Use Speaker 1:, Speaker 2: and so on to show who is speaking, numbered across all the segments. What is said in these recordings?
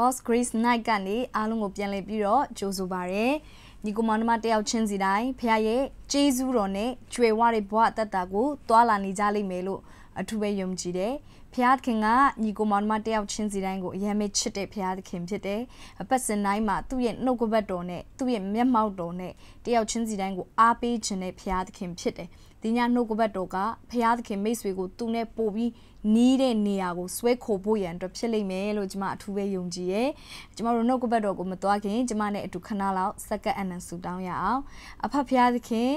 Speaker 1: God's Grace Night ကနေအားလုံးကိုပြန်လည်ပြီးတော့ကြိုဆိုပါရစေ။ညီကိုမောင်နှမတယောက်ချင်းစီတိုင်းဖခင်ရဲ့ကျေးဇူးတော်နဲ့ကြွယ်ဝတဲ့ဘဝအသက်တာကိုတွာလာနေကြလိမ့်မယ်လို့အထူးပဲယုံကြည်တယ်။ဖခင်ကညီကိုမောင်နှမတယောက်ချင်းစီတိုင်းကိုအယံမဲ့ချစ်တဲ့ဖခင်ဖြစ်တယ်။အပတ်စဉ်တိုင်းမှာသူ့ရဲ့နှုတ်ကပတ်တော်နဲ့သူ့ရဲ့မျက်မှောက်တော်နဲ့တယောက်ချင်းစီတိုင်းကိုအားပေးခြင်းနဲ့ဖခင်ဖြစ်တယ်။ဒီညနှုတ်ကပတ်တော်ကဖခင်မိတ်ဆွေကိုသူနဲ့ပို့ပြီး နီးတဲ့နေရာကိုဆွဲခိုဖို့ရန်အတွက်ဖြစ်လိမ့်မယ်လို့ကျွန်မအထူးပဲယုံကြည်ရယ်ကျွန်တော်တို့နှုတ်ကပတ်တော်ကိုမသွားခင်ကျွန်မနဲ့အတူခဏလောက်စက္ကန့်အနံဆူတောင်းရအောင်အဖဖျားသခင်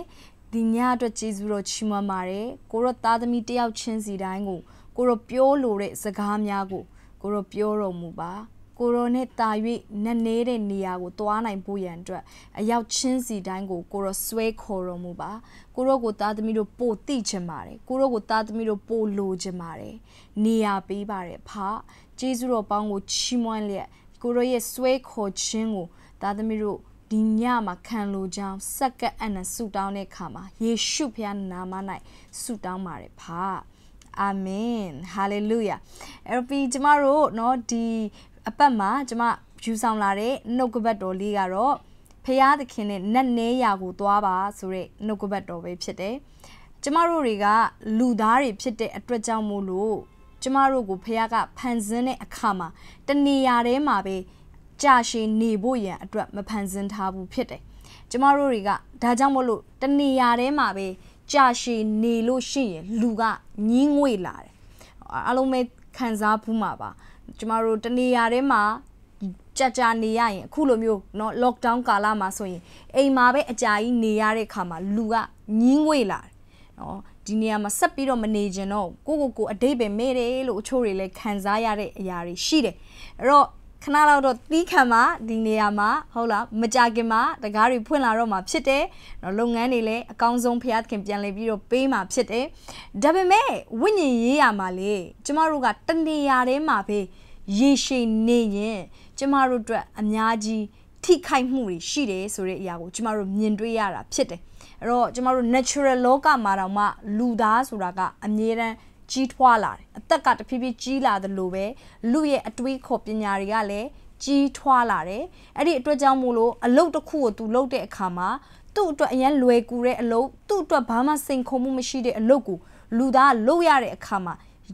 Speaker 1: ဒီညအတွက်ကျေးဇူးတော်ချီးမွမ်းပါတယ်ကိုရောသားသမီးတယောက်ချင်းစီတိုင်းကိုကိုရောပြောလိုတဲ့စကားများကိုကိုရောပြောတော်မူပါ ကိုရိုနဲ့တာ၍နက်နေတဲ့နေရာကိုသွားနိုင်ဖို့ရန်အတွက်အရောက်ချင်းစီတိုင်းကိုကိုရိုဆွဲခေါ်တော်မူပါကိုရိုကိုသားသမီးတို့ပို့တိချင်ပါတယ်ကိုရိုကိုသားသမီးတို့ပို့လိုချင်ပါတယ်နေရာပေးပါတယ်ဖဂျေဇုတော်ပေါင်းကိုချီးမွမ်းလျက်ကိုရိုရဲ့ဆွဲခေါ်ခြင်းကိုသားသမီးတို့ဒီညမှာခံလိုကြောင်းစက္ကန့်အနဆုတောင်းတဲ့အခါမှာယေရှုဖခင်နာမ၌ဆုတောင်းပါတယ်ဖအာမင်ဟာလေလုယာအဲ့တော့ပြီးကျမတို့เนาะဒီ အပတ်မှာကျမယူဆောင်လာတဲ့နှုတ်ကပတ်တော်လေးကတော့ဖရာသခင်နဲ့နတ်နေရာကိုသွားပါဆိုတဲ့နှုတ်ကပတ်တော်ပဲဖြစ်တယ်။ကျမတို့တွေကလူသားတွေဖြစ်တဲ့အတွက်ကြောင့်မို့လို့ကျမတို့ကိုဖရာကဖန်ဆင်းတဲ့အခါမှာတနေရာထဲမှာပဲကြာရှည်နေဖို့ရန်အတွက်မဖန်ဆင်းထားဘူးဖြစ်တယ်။ကျမတို့တွေကဒါကြောင့်မို့လို့တနေရာထဲမှာပဲကြာရှည်နေလို့ရှိရင်လူကညင်းငွေလာတယ်။အားလုံးပဲခံစားဘူးမှာပါ။ ကျမတို့တနေရာထဲမှာကြာကြာနေရရင်အခုလိုမျိုးเนาะ lockdown ကာလမှာဆိုရင်အိမ်မှာပဲအကြာကြီးနေရတဲ့ခါမှာလူကညင်းငွေလာတယ်เนาะဒီနေရာမှာဆက်ပြီးတော့မနေကြတော့ကိုကိုကိုအတိတ်ပဲမေ့တယ်လို့အချို့တွေလည်းခံစားရတဲ့အရာတွေရှိတယ်အဲ့တော့ ခဏလောက်တော့တီးခံမှာဒီနေရာမှာဟုတ်လားမကြခင်မှာတကားတွေဖွင့်လာတော့မှာဖြစ်တယ်နော်လုပ်ငန်းတွေလည်းအကောင်းဆုံးဖျားခင်ပြန်လည်ပြီးတော့ပေးမှာဖြစ်တယ်ဒါပေမဲ့ဝိညာဉ်ရေးရမှာလေကျမတို့ကတနေရာထဲမှာပဲရေရှည်နေရင်ကျမတို့အတွက်အများကြီးထိခိုက်မှုတွေရှိတယ်ဆိုတဲ့အရာကိုကျမတို့မြင်တွေ့ရတာဖြစ်တယ်အဲ့တော့ကျမတို့ natural လောကမှာတော့မှလူသားဆိုတာကအမြဲတမ်း ကြီးထွားလာတယ်အသက်ကတဖြည်းဖြည်းကြီးလာသလိုပဲလူရဲ့အတွေးခေါ်ပညာတွေကလည်းကြီးထွားလာတယ်အဲ့ဒီအတွက်ကြောင့်မို့လို့အလုပ်တစ်ခုကိုသူလုပ်တဲ့အခါမှာသူ့အတွက်အရင်လွယ်ကူတဲ့အလုပ်သူ့အတွက်ဘာမှစိန်ခေါ်မှုမရှိတဲ့အလုပ်ကိုလူသားလုပ်ရတဲ့အခါမှာ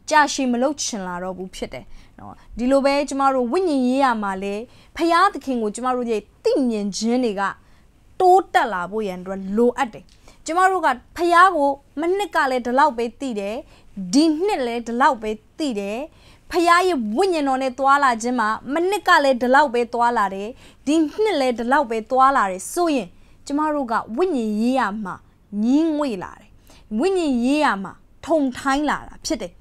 Speaker 1: ကြာရှည်မလုပ်ချင်လာတော့ဘူးဖြစ်တယ်နော်ဒီလိုပဲကျမတို့ဝိညာဉ်ရေးရမှာလဲဖရာသခင်ကိုကျမတို့ရဲ့သိမြင်ခြင်းတွေကတိုးတက်လာဖို့ရန်အတွက်လိုအပ်တယ်ကျမတို့ကဖះကိုမနှစ်ကလည်းဒီလောက်ပဲသိတယ် ဒီနှစ်လည်းဒီလောက်ပဲသိတယ်ဖះရဲ့ဝိညာဉ်တော်နဲ့သွာလာခြင်းမှာမနှစ်ကလည်းဒီလောက်ပဲသွာလာတယ်ဒီနှစ်လည်းဒီလောက်ပဲသွာလာတယ်ဆိုရင်ကျမတို့ကဝိညာဉ်ရေးရမှာညင်းငွေလာတယ်ဝိညာဉ်ရေးရမှာထုံထိုင်းလာတာဖြစ်တယ်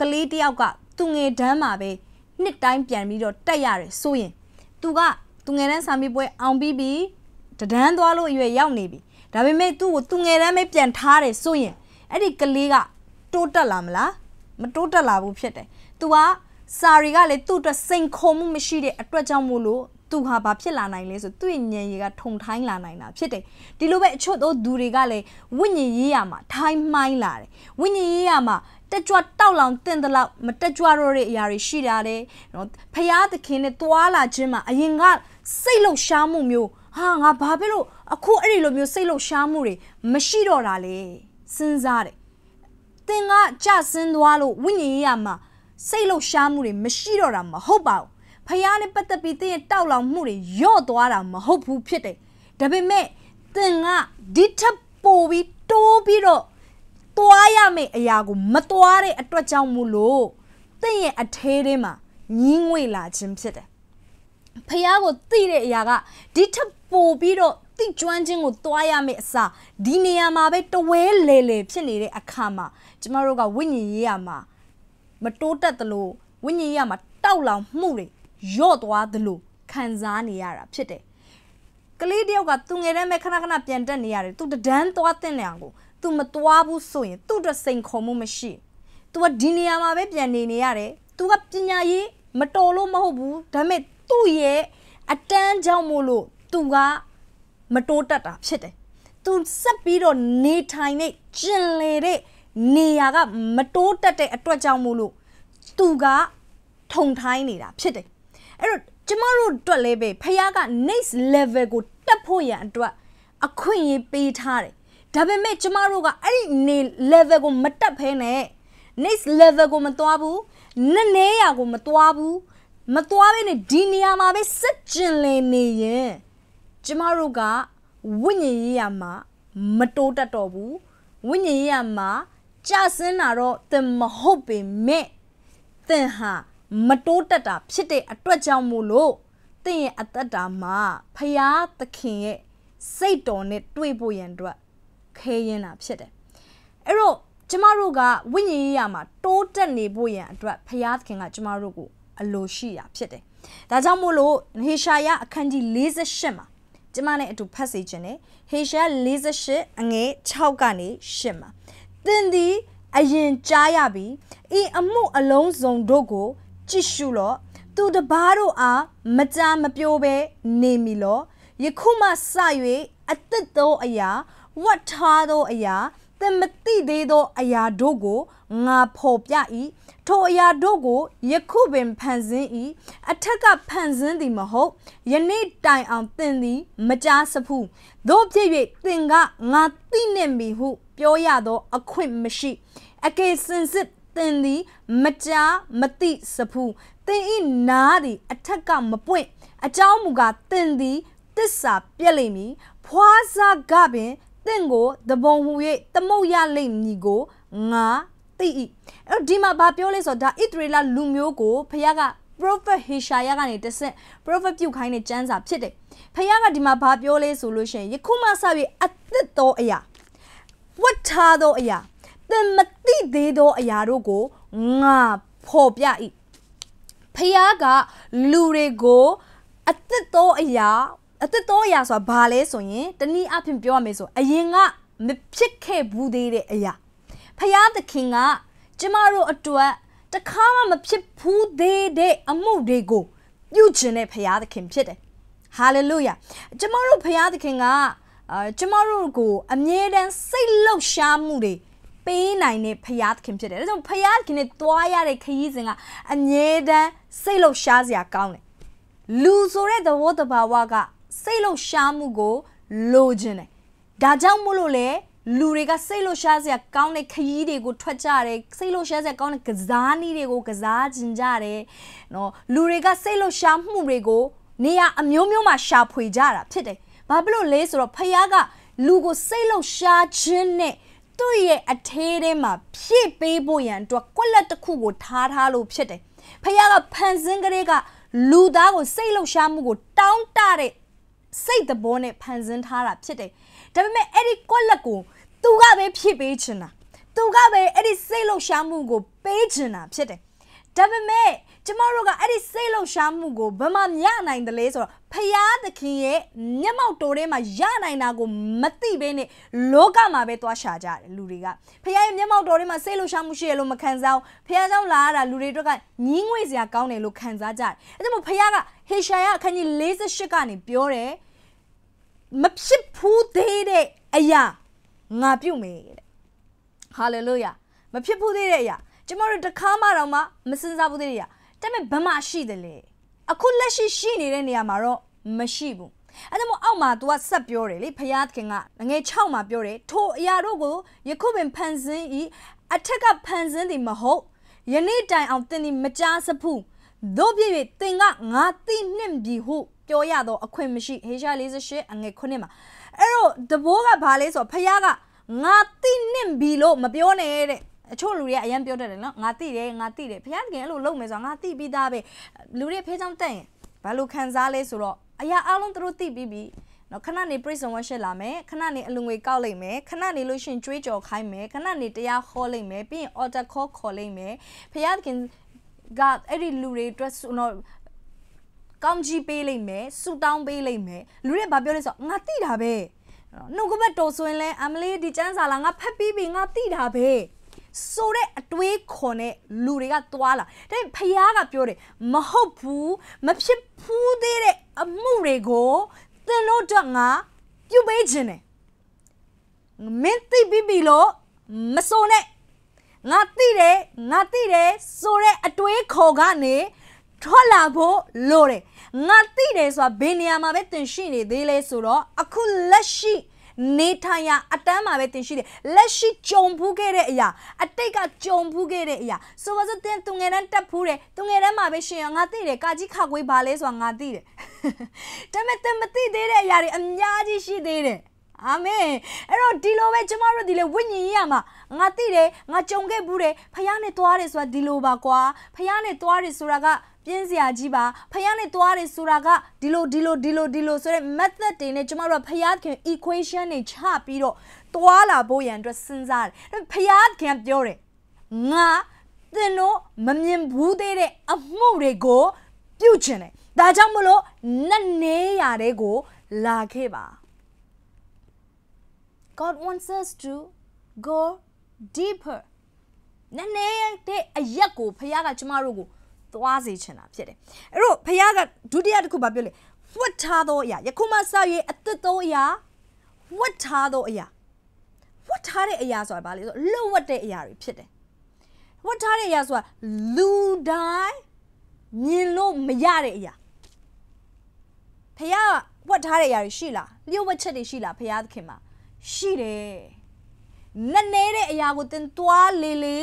Speaker 1: ကလေးတယောက်ကသူငယ်တန်းမှာပဲနှစ်တိုင်းပြန်ပြီးတော့တက်ရတယ်ဆိုရင်သူကသူငယ်တန်းစာမေးပွဲအောင်ပြီးပြီးတဒန်းသွားလို့အရွယ်ရောက်နေပြီဒါပေမဲ့သူ့ကိုသူငယ်တန်းပဲပြန်ထားတယ်ဆိုရင်အဲ့ဒီကလေးက တိုးတက်လာမလားမတိုးတက်လာဘူးဖြစ်တယ်သူကစာရီကလည်းသူ့အတွက်စိန်ခေါ်မှုမရှိတဲ့အတွက်ကြောင့်မို့လို့သူဟာဘာဖြစ်လာနိုင်လဲဆိုသူ့ရဲ့ဉာဏ်ရည်ကထုံထိုင်းလာနိုင်တာဖြစ်တယ်ဒီလိုပဲအချို့သောသူတွေကလည်းဝိညာဉ်ရေးရမှာထိုင်းမိုင်းလာတယ်ဝိညာဉ်ရေးရမှာတက်ကြွတောက်လောင်တင်တဲ့လောက်မတက်ကြွတော့တဲ့အရာတွေရှိတာတယ်နော်ဖရာသခင်နဲ့တွာလာခြင်းမှာအရင်ကစိတ်လှုပ်ရှားမှုမျိုးဟာငါဘာဖြစ်လို့အခုအဲ့ဒီလိုမျိုးစိတ်လှုပ်ရှားမှုတွေမရှိတော့တာလေစဉ်းစားတယ်သ င်ကကြဆင်းသွားလို့ဝိညာဉ်ရေးရမှာစိတ်လှုပ်ရှားမှုတွေမရှိတော့တာမဟုတ်ပါဘူးဖယားနဲ့ပတ်သက်ပြီးသင်ရဲ့တောက်လောင်မှုတွေယော့သွားတာမဟုတ်ဘူးဖြစ်တယ်ဒါပေမဲ့သင်ကဒီထပ်ပိုပြီးတိုးပြီးတော့သွားရမယ့်အရာကိုမသွားတဲ့အတွက်ကြောင့်မို့လို့သင်ရဲ့အထဲထဲမှာညင်းငွေလာခြင်းဖြစ်တယ်ဖះကိုသိတဲ့အရာကဒီထပ်ပို့ပြီးတော့ တိကျွမ်းခြင်းကိုသွားရမယ့်အစားဒီနေရာမှာပဲတဝဲလေလေဖြစ်နေတဲ့အခါမှာကျမတို့ကဝိညာဉ်ရေးရမှာမတိုးတက်သလိုဝိညာဉ်ရေးရမှာတောက်လောင်မှုတွေယော့သွားသလိုခံစားနေရတာဖြစ်တယ်ကလေးတယောက်ကသူငယ်တဲ့မဲ့ခဏခဏပြန်တက်နေရတယ်သူတဒန်းသွားတဲ့နေအောင်ကိုသူမသွားဘူးဆိုရင်သူ့အတွက်စိန်ခေါ်မှုမရှိ तू ကဒီနေရာမှာပဲပြန်နေနေရတယ် तू ကပညာရေးမတော်လို့မဟုတ်ဘူးဒါပေမဲ့သူ့ရဲ့အတန်းကြောင့်မို့လို့ तू က မတိုးတက်တာဖြစ်တယ်။ तू ဆက်ပြီးတော့နေထိုင်နေကျင်လေတဲ့နေရာကမတိုးတက်တဲ့အတွက်ကြောင့်မို့လို့ तू ကထုံထိုင်းနေတာဖြစ်တယ်။အဲ့တော့ကျမတို့အတွက်လည်းပဲဖခင်က next level ကိုတက်ဖို့ရန်အတွက်အခွင့်အရေးပေးထားတယ်ဒါပေမဲ့ကျမတို့ကအဲ့ဒီနေ level ကိုမတက်ဖဲနဲ့ next level ကိုမသွားဘူးနည်းနည်းရကိုမသွားဘူးမသွားဘဲနဲ့ဒီနေရာမှာပဲစက်ကျင်လည်နေရင် ကျမတို့ကဝိညာဉ်ရေးရမှာမတိုးတက်တော့ဘူးဝိညာဉ်ရေးရမှာကြဆင်းတာတော့သင်မဟုတ်ပေမဲ့သင်ဟာမတိုးတက်တာဖြစ်တဲ့အတွက်ကြောင့်မို့လို့သင်ရဲ့အသက်တာမှာဖရာသခင်ရဲ့စိတ်တော်နဲ့တွေ့ဖို့ရန်အတွက်ခဲရင်တာဖြစ်တယ်အဲ့တော့ကျမတို့ကဝိညာဉ်ရေးရမှာတိုးတက်နေဖို့ရန်အတွက်ဖရာသခင်ကကျမတို့ကိုအလိုရှိတာဖြစ်တယ်ဒါကြောင့်မို့လို့ဟေရှာယအခန်းကြီး48မှာ ကျမနဲ့အတူဖတ်စေခြင်းနဲ့ဟေရှာ48အငယ်6ကနေ8မှာသင်သည်အရင်ကြားရပြီဤအမှုအလုံးစုံတို့ကို ကြည့်ရှုလော့သူတပားတို့အားမကြာမပြိုးပဲနေမီလော့ယခုမှစ၍အသက်သောအရာဝတ်ထားသောအရာသင်မသိသေးသောအရာတို့ကိုငါဖော်ပြ၏ ထိုအရာတို့ကိုယခုပင်ဖန်ဆင်း၏အထက်ကဖန်ဆင်းသည်မဟုတ်ယနေ့တိုင်အောင်သင်သည် မကြားစဖူးတို့ဖြစ်၍သင်ကငါသိနေမည်ဟု ပြောရသော အခွင့်မရှိအကယ်စင်စစ်သင်သည်မကြားမသိစဖူးသင်ဤနားသည် အထက်ကမပွင့်အကြောင်းမူကားသင်သည်တစ္ဆာပြက်လိမ့်မည်ဖွာစားကပင်တင့်ကိုတပုံဟူ၍သမုတ်ရလိမ့်မည်ကိုငါ သိ၏အဲ့တော့ဒီမှာဘာပြောလဲဆိုတော့ဒါဣသရေလလူမျိုးကိုဖခင်က prophet Hishaya ကနေတဆင့် prophet ပြုတ်ခိုင်းတဲ့ကျမ်းစာဖြစ်တယ်ဖခင်ကဒီမှာဘာပြောလဲဆိုလို့ရှိရင်ယခုမှစပြီးအသက်သောအရာဝတ်ထားသောအရာသင်မသိသေးသောအရာတို့ကိုငါဖော်ပြ၏ဖခင်ကလူတွေကိုအသက်သောအရာအသက်သောအရာဆိုတာဘာလဲဆိုရင်တနည်းအားဖြင့်ပြောရမယ်ဆိုအရင်ကမဖြစ်ခဲ့ဘူးသေးတဲ့အရာ ဖယားသခင်ကကျမတို့အတွက်တခါမှမဖြစ်ဘူးသေးတဲ့အမှုတွေကိုပြုခြင်းတဲ့ဖယားသခင်ဖြစ်တယ်ဟာလေလုယာကျမတို့ဖယားသခင်ကအာကျမတို့ကိုအမြဲတမ်းစိတ်လှုပ်ရှားမှုတွေပေးနိုင်တဲ့ဖယားသခင်ဖြစ်တယ်ဒါကြောင့်ဖယားသခင်နဲ့တွားရတဲ့ခရီးစဉ်ကအမြဲတမ်းစိတ်လှုပ်ရှားစရာကောင်းတယ်လူဆိုတဲ့သဘောတဘာဝကစိတ်လှုပ်ရှားမှုကိုလိုချင်တယ်ဒါကြောင့်မို့လို့လေ လူတွေကစိတ်လှုပ်ရှားစရာကောင်းတဲ့ခရီးတွေကိုထွက်ကြတယ်စိတ်လှုပ်ရှားစရာကောင်းတဲ့ကစားနည်းတွေကိုကစားကျင်ကြတယ်နော်လူတွေကစိတ်လှုပ်ရှားမှုတွေကိုနေရာအမျိုးမျိုးမှာရှာဖွေကြတာဖြစ်တယ်ဘာဖြစ်လို့လဲဆိုတော့ဖခင်ကလူကိုစိတ်လှုပ်ရှားခြင်းနဲ့သူ့ရဲ့အထေးထဲမှာဖြည့်ပေးဖို့ရန်အတွက်ကွက်လက်တစ်ခုကိုထားထားလို့ဖြစ်တယ်ဖခင်ကဖန်ဆင်းကလေးကလူသားကိုစိတ်လှုပ်ရှားမှုကိုတောင်းတတဲ့စိတ်သဘောနဲ့ဖန်ဆင်းထားတာဖြစ်တယ်ဒါပေမဲ့အဲ့ဒီကွက်လက်ကို သူကပဲဖြည့်ပေးချင်တာသူကပဲအဲ့ဒီစိတ်လှုပ်ရှားမှုကိုပေးချင်တာဖြစ်တယ်ဒါပေမဲ့ကျမတို့ကအဲ့ဒီစိတ်လှုပ်ရှားမှုကိုဘယ်မှာရနိုင်တယ်လဲဆိုတော့ဖယားသခင်ရဲ့မျက်မှောက်တော်ထဲမှာရနိုင်တာကိုမသိဘဲနဲ့လောကမှာပဲသွားရှာကြတယ်လူတွေကဖယားရဲ့မျက်မှောက်တော်ထဲမှာစိတ်လှုပ်ရှားမှုရှိရလို့မခံစားဘူးဖယားကြောင့်လာရတာလူတွေတို့ကညီးငွေ့စရာကောင်းတယ်လို့ခံစားကြတယ်အဲဒါမို့ဖယားကဟေရှာယအခန်းကြီး48ကနေပြောတယ်မဖြစ်ဘူးသေးတဲ့အရာ ငါပြုတ်မယ်တဲ့ဟာလေလုယာမဖြစ်ဘူးသေးတဲ့အရာကျမတို့တခါမှတော့မှမစင်စားဘူးသေးတဲ့အရာဒါပေမဲ့ဘမရှိတယ်လေအခုလက်ရှိရှိနေတဲ့နေရာမှာတော့မရှိဘူးအဲ့ဒါမို့အောက်မှာ तू ကဆက်ပြောတယ်လေဖယားခင်ကငွေ6မှာပြောတယ်ထိုအရာတို့ကိုယခုပင်ဖန်ဆင်းဤအထက်ကဖန်ဆင်းသည်မဟုတ်ယနေ့တိုင်အောင်တင်သည်မကြားစဖူးတို့ပြည့်၍တင်ကငါသိနှင့်ပြီဟုပြောရတော့အခွင့်မရှိဟေရှာ48အငယ်9မှာ အဲ့တော့တဘိုးကဘာလဲဆိုတော့ဖယားကငါသိနှင့်ပြီလို့မပြောနဲ့တဲ့အချို့လူတွေကအရင်ပြောတတ်တယ်နော်ငါသိတယ်ငါသိတယ်ဖခင်တကယ်အဲ့လိုလုပ်မယ်ဆိုတော့ငါသိပြီးသားပဲလူတွေဖေးချောင်းတက်ရင်ဘာလို့ခံစားလဲဆိုတော့အရာအလုံးသူတို့သိပြီးပြီနော်ခဏနေ praise and worship လာမယ်ခဏနေအလူငွေကောက်လိုက်မယ်ခဏနေလို့ရှင်ကြွေးကြော်ခိုင်းမယ်ခဏနေတရားခေါ်လိုက်မယ်ပြီးရင် order call ခေါ်လိုက်မယ်ဖခင်ကအဲ့ဒီလူတွေအတွက်နော် ကောင်းကြီးပေးလိုက်မယ်ဆူတောင်းပေးလိုက်မယ်လူတွေဘာပြောလဲဆိုတော့ငါသိတာပဲနှုတ်ကပတ်တော်ဆိုရင်လဲအမလေးဒီကျန်းစာလာငါဖတ်ပြီးပြီငါသိတာပဲဆိုတဲ့အတွေးခေါ်နဲ့လူတွေကသွားလာဒါဖះကပြောတယ်မဟုတ်ဘူးမဖြစ်ဘူးသေးတဲ့အမှုတွေကိုသင်တို့တော့ငါပြုပေးခြင်းတယ်မင်းသိပြီးပြီလို့မစိုးနဲ့ငါသိတယ်ငါသိတယ်ဆိုတဲ့အတွေးခေါ်ကနေထွက်လာဖို့လိုတယ် ငါသိတယ်ဆိုတာဘယ်နေရာမှာပဲတင်ရှိနေသေးလဲဆိုတော့အခုလက်ရှိနေထိုင်ရအတန်းမှာပဲတင်ရှိတယ်လက်ရှိကြုံဖူးခဲ့တဲ့အရာအတိတ်ကကြုံဖူးခဲ့တဲ့အရာဆိုပါစို့တင်သူငယ်တန်းတက်ဖူးတယ်သူငယ်တန်းမှာပဲရှင်ရငါသိတယ်ကာကြီးခါကွေးပါလဲဆိုတာငါသိတယ်ဒါပေမဲ့တင်မသိသေးတဲ့အရာတွေအများကြီးရှိသေးတယ် အာမင်အဲ့တော့ဒီလိုပဲကျမတို့ဒီလေဝိညာဉ်ကြီးရမှာငါသိတယ်ငါကြုံခဲ့ဘူးတယ်ဖះနဲ့သွားတယ်ဆိုတာဒီလိုပါကွာဖះနဲ့သွားတယ်ဆိုတာကပြင်းစရာကြီးပါဖះနဲ့သွားတယ်ဆိုတာကဒီလိုဒီလိုဒီလိုဒီလိုဆိုတဲ့ method တွေနဲ့ကျမတို့ကဖះခင် equation တွေချပြီးတော့သွားလာဖို့ရန်အတွက်စဉ်းစားတယ်ဖះခင်ပြောတယ်ငါသင်တို့မမြင်ဘူးသေးတဲ့အမှုတွေကိုပြုတ်ချင်တယ်ဒါကြောင့်မလို့နတ်နေရတဲ့ကိုလာခဲ့ပါ God wants us to go deeper နည်းနည်းတဲ့အရက်ကိုဖခင်ကကျမတို့ကိုသွားစေချင်တာဖြစ်တယ်အဲ့တော့ဖခင်ကဒုတိယတစ်ခုဘာပြောလဲဝတ်ထားသောအရာယခုမှစ၍အသက်သောအရာဝတ်ထားသောအရာဝတ်ထားတဲ့အရာဆိုတာဘာလဲဆိုလွတ်ဝတ်တဲ့အရာတွေဖြစ်တယ်ဝတ်ထားတဲ့အရာဆိုတာလူတိုင်းမြင်လို့မရတဲ့အရာဖခင်ဝတ်ထားတဲ့အရာတွေရှိလားလျှို့ဝတ်ချက်တွေရှိလားဖခင်သခင်မှာ ရှိတယ်နက်နေတဲ့အရာကိုတင်သွားလေလေ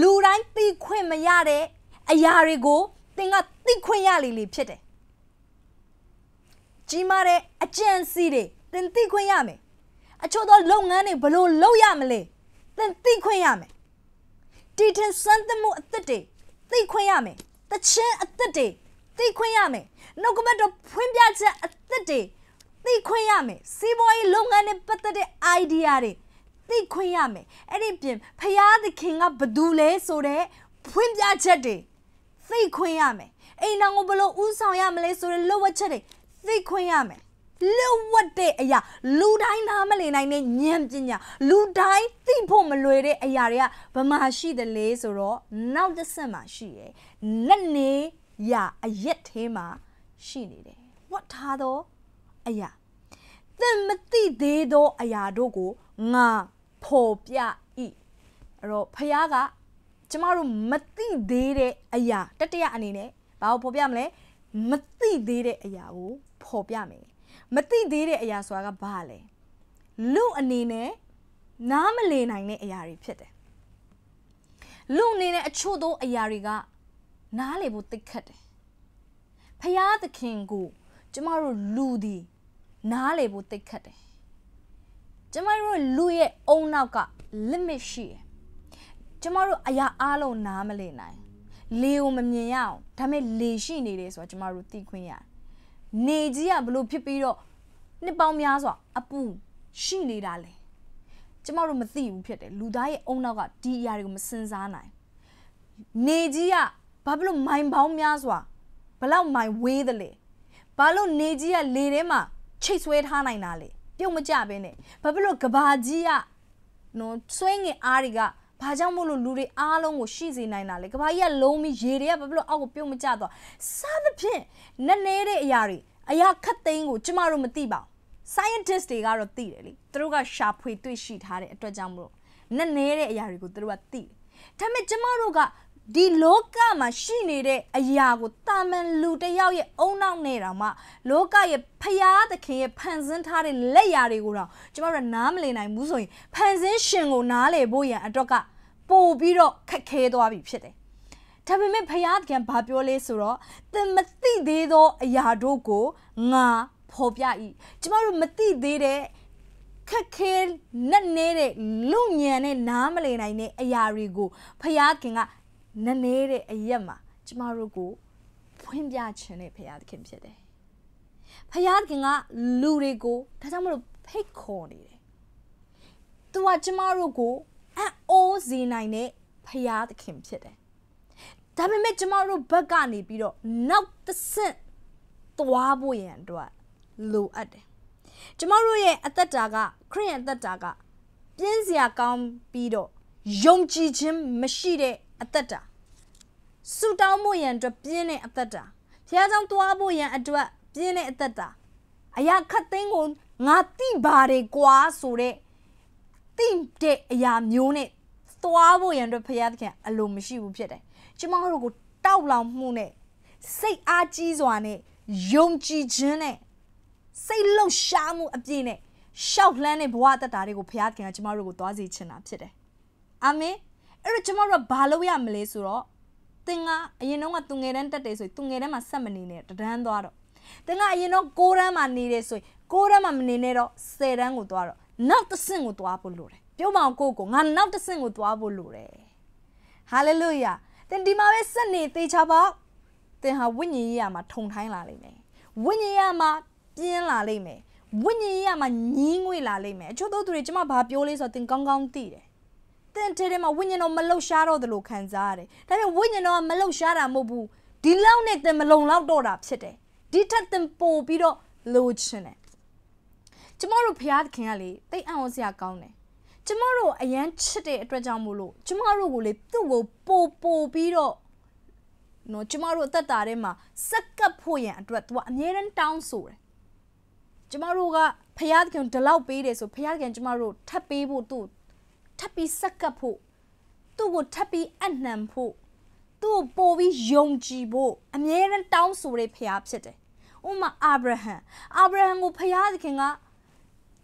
Speaker 1: လူတိုင်းသိခွင့်မရတဲ့အရာတွေကိုတင်ကသိခွင့်ရလေလေဖြစ်တယ်ကြီးမားတဲ့အကြံစီတွေတင်သိခွင့်ရမယ်အချို့သောလုပ်ငန်းတွေဘလို့လုပ်ရမလဲတင်သိခွင့်ရမယ်တီထန်စမ်းသမှုအသက်တွေသိခွင့်ရမယ်တချင်းအသက်တွေသိခွင့်ရမယ်နှုတ်ကပတ်တော်ဖွင့်ပြချက်အသက်တွေ သိခွင့်ရမယ်စီးပွားရေးလုပ်ငန်းနဲ့ပတ်သက်တဲ့ idea တွေသိခွင့်ရမယ်အဲ့ဒီပြင်ဖရာသခင်ကဘသူလဲဆိုတော့ဖွင့်ပြချက်တွေသိခွင့်ရမယ်အိမ်တော်ကိုဘလို့ဥဆောင်ရမလဲဆိုတဲ့လှုပ်ဝက်ချက်တွေသိခွင့်ရမယ်လှုပ်ဝက်တဲ့အရာလူတိုင်းနားမလည်နိုင်တဲ့ဉာဏ်ပညာလူတိုင်းသိဖို့မလွယ်တဲ့အရာတွေကဘမှာရှိတယ်လေဆိုတော့နောက်တစ်ဆက်မှာရှိရယ်လက်နေရအရက်သေးမှာရှိနေတယ်ဝတ်ထားတော့ အရာသင်မသိသေးသောအရာတို့ကိုငါဖော်ပြဤအဲ့တော့ဖះကကျမတို့မသိသေးတဲ့အရာတတရအနေနဲ့ဘာကိုဖော်ပြမလဲမသိသေးတဲ့အရာကိုဖော်ပြမယ်မသိသေးတဲ့အရာဆိုတာကဘာလဲလူအနေနဲ့နားမလည်နိုင်တဲ့အရာတွေဖြစ်တယ်လူအနေနဲ့အချို့သောအရာတွေကနားလေဖို့တိတ်ခတ်တယ်ဖះသခင်ကို ကျမတို့လူသည် နားလေဖို့တိတ်ခတ်တယ်ကျမတို့လူရဲ့အုံနောက်က limit ရှိတယ်ကျမတို့အရာအားလုံးနားမလည်နိုင်လေကိုမမြင်ရအောင်ဒါပေမဲ့လေရှိနေတယ်ဆိုတာကျမတို့သိခွင့်ရတယ်နေကြီးကဘလို့ဖြစ်ပြီးတော့နှစ်ပေါင်းများစွာအပူရှိနေတာလေကျမတို့မသိဘူးဖြစ်တယ်လူသားရဲ့အုံနောက်ကဒီအရာတွေကိုမစင်စားနိုင်နေကြီးကဘာဖြစ်လို့မိုင်ပေါင်းများစွာဘလောက်မိုင်ဝေးသလဲဘာလို့နေကြီးကလေထဲမှာ ချိတ်ဆွဲထားနိုင်တာလဲပြုတ်မကြဘဲနဲ့ဘာဖြစ်လို့ကဘာကြီးကနော်ဆွဲငင်အားတွေကဘာကြောင့်မို့လို့လူတွေအားလုံးကိုရှိစေနိုင်တာလဲကဘာကြီးကလုံးပြီးရေတွေကဘာဖြစ်လို့အောက်ကိုပြုတ်မကြတော့စားသဖြင့်နည်းနည်းတဲ့အရာတွေအရာခတ်သိမ်းကိုကျမတို့မသိပါဘူး scientist တွေကတော့သိတယ်လေသူတို့ကရှာဖွေတွေ့ရှိထားတဲ့အတွက်ကြောင့်မလို့နည်းနည်းတဲ့အရာတွေကိုသူတို့ကသိတယ်ဒါပေမဲ့ကျမတို့က ဒီလောကမှာရှိနေတဲ့အရာကိုတာမန်လူတယောက်ရဲ့အုံနောက်နဲ့တောင်မှလောကရဲ့ဖျားသခင်ရဲ့ဖန်ဆင်းထားတဲ့လက်ရာတွေကိုတော့ကျမတို့နားမလည်နိုင်ဘူးဆိုရင်ဖန်ဆင်းရှင်ကိုနားလည်ဖို့ရန်အတွက်ကပို့ပြီးတော့ခက်ခဲသွားပြီဖြစ်တယ်။ဒါပေမဲ့ဖျားသခင်ဘာပြောလဲဆိုတော့သင်မသိသေးသောအရာတို့ကိုငါဖော်ပြ၏ကျမတို့မသိသေးတဲ့ခက်ခဲနဲ့နေတဲ့လူညံနဲ့နားမလည်နိုင်တဲ့အရာတွေကိုဖျားခင်က နည်းနည်းတဲ့အရက်မှာကျမတို့ကိုဖွင့်ပြခြင်းနဲ့ဖခင်သခင်ဖြစ်တယ်။ဖခင်သခင်ကလူတွေကိုဒါကြောင့်မလို့ဖိတ်ခေါ်နေတယ်။သူကကျမတို့ကိုအံ့ဩစေနိုင်တဲ့ဖခင်သခင်ဖြစ်တယ်။ဒါပေမဲ့ကျမတို့ဘက်ကနေပြီးတော့နောက်တစ်ဆင့်သွားဖို့ရန်အတွက်လိုအပ်တယ်။ကျမတို့ရဲ့အသက်တာကခရစ်ယာန်အသက်တာကပြင်းစရာကောင်းပြီးတော့ယုံကြည်ခြင်းမရှိတဲ့ အသက်တာဆူတောင်းဖို့ရန်အတွက်ပြင်းတဲ့အသက်တာဖះเจ้าသွားဖို့ရန်အတွက်ပြင်းတဲ့အသက်တာအရာခတ်သိန်းကိုငါတိပါတယ်ကွာဆိုတဲ့တိတဲ့အရာမျိုးနဲ့သွားဖို့ရန်အတွက်ဖះသခင်အလိုမရှိဘူးဖြစ်တယ်ကျမတို့ကို တောက်လောင်မှုနဲ့စိတ်အားကြီးစွာနဲ့ယုံကြည်ခြင်းနဲ့စိတ်လှုပ်ရှားမှုအပြည့်နဲ့ရှောက်လှမ်းတဲ့ဘဝတက်တာတွေကိုဘုရားခင်ကကျမတို့ကိုသွားစေချင်တာဖြစ်တယ်။အာမင်။ အဲ့တော့ကျမတို့ကဘာလုပ်ရမလဲဆိုတော့သင်ကအရင်တော့ကသူငယ်တန်းတက်တယ်ဆိုရင်သူငယ်တန်းမှာဆက်မနေနဲ့တဒန်းသွားတော့သင်ကအရင်တော့6တန်းမှာနေတယ်ဆိုရင်6တန်းမှာမနေနဲ့တော့10တန်းကိုသွားတော့နောက်တစ်ဆင့်ကိုသွားဖို့လိုတယ်။ပြောမအောင်ကိုကိုငါနောက်တစ်ဆင့်ကိုသွားဖို့လိုတယ်။ဟာလေလုယာ။သင်ဒီမှာပဲဆက်နေသေးချပါသင်ဟာဝိညာဉ်ရေးရမှာထုံထိုင်းလာလိမ့်မယ်။ဝိညာဉ်ရမှာပြင်းလာလိမ့်မယ်ဝိညာဉ်ရေးရမှာညင်းငွေလာလိမ့်မယ်အချို့တို့သူတွေကျမဘာပြောလဲဆိုတော့သင်ကောင်းကောင်းသိတယ် သင်ထဲထဲမှာဝိညာဉ်တော်မလှုပ်ရှားတော့တယ်လို့ခံစားရတယ်ဒါပေမဲ့ဝိညာဉ်တော်ကမလှုပ်ရှားတာမဟုတ်ဘူးဒီလောက်နဲ့သင်မလုံလောက်တော့တာဖြစ်တယ်ဒီထက်သင်ပို့ပြီးတော့လိုချင်တယ်ကျမတို့ဖျားသခင်ကလေတိတ်အံ့ဩစရာကောင်းတယ်ကျမတို့အရန်ချစ်တဲ့အတွက်ကြောင့်မို့လို့ကျမတို့ကိုလေသူ့ကိုပို့ပို့ပြီးတော့နော်ကျမတို့အသက်တာထဲမှာစက္ကပ်ဖို့ရန်အတွက် तू ကအမြဲတမ်းတောင်းဆိုတယ်ကျမတို့ကဖယားသခင်ဒီလောက်ပေးတယ်ဆိုဖယားသခင်ကျမတို့ထပ်ပေးဖို့သူ့ ထပ်ပြီးစက္ကပ်ဖို့သူ့ကိုထပ်ပြီးအနှံဖို့သူ့ကိုပို့ပြီးယုံကြည်ဖို့အမြဲတမ်းတောင်းဆိုတဲ့ဖယားဖြစ်တယ်။ဥမာအာဗြဟံအာဗြဟံကိုဖယားသခင်က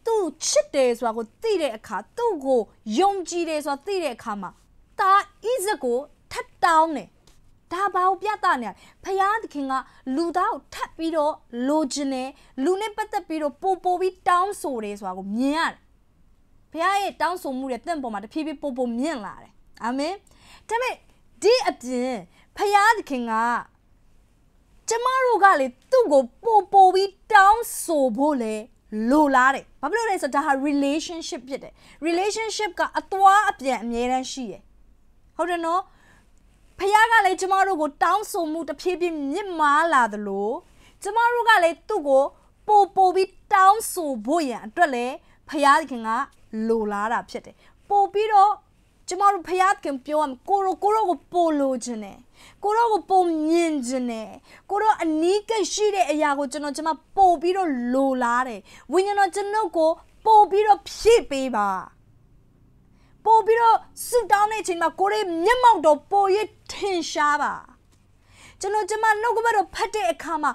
Speaker 1: သူ့ချစ်တယ်ဆိုတာကိုသိတဲ့အခါသူ့ကိုယုံကြည်တယ်ဆိုတာသိတဲ့အခါမှာတာဣဇက်ကိုထပ်တောင်းတယ်ဒါဘာကိုပြသနေရဖယားသခင်ကလူသားကိုထပ်ပြီးတော့လိုချင်တယ်လူနဲ့ပတ်သက်ပြီးတော့ပို့ပို့ပြီးတောင်းဆိုတယ်ဆိုတာကိုမြင်ရတယ် ဖယားရဲ့တောင်းဆိုမှုတွေတင့်ပေါ်မှာတဖြည်းဖြည်းပို့ပို့မြင့်လာတယ်အာမင်ဒါပေမဲ့ဒီအပြင်ဖယားသခင်ကကျမတို့ကလေသူ့ကိုပို့ပို့ပြီးတောင်းဆိုဖို့လေလိုလားတယ်ဘာဖြစ်လို့လဲဆိုတော့ဒါဟာ relationship ဖြစ်တယ် relationship ကအသွားအပြန်အမြဲတမ်းရှိတယ်ဟုတ်တယ်နော်ဖခင်ကလည်းကျမတို့ကိုတောင်းဆိုမှုတဖြည်းဖြည်းမြင့်မားလာသလိုကျမတို့ကလည်းသူ့ကိုပို့ပို့ပြီးတောင်းဆိုဖို့ရန်အတွက်လည်းဖခင်က လိုလားတာဖြစ်တယ်ပို့ပြီးတော့ကျမတို့ဖခင်ပြောရမယ်ကိုရောကိုရောကိုပို့လို့ခြင်းနဲ့ကိုရောကိုပုံမြင်ခြင်းနဲ့ကိုရောအနီးကပ်ရှိတဲ့အရာကိုကျွန်တော်ကျွန်မပို့ပြီးတော့လိုလားတယ်ဝိညာဉ်တော်ကျွန်ုပ်ကိုပို့ပြီးတော့ဖြည့်ပေးပါပို့ပြီးတော့ဆူတောင်းတဲ့အချိန်မှာကိုရဲမျက်မှောက်တော့ပို့ရထင်ရှားပါကျွန်တော်ကျမနှုတ်ကပတ်တော်ဖတ်တဲ့အခါမှာ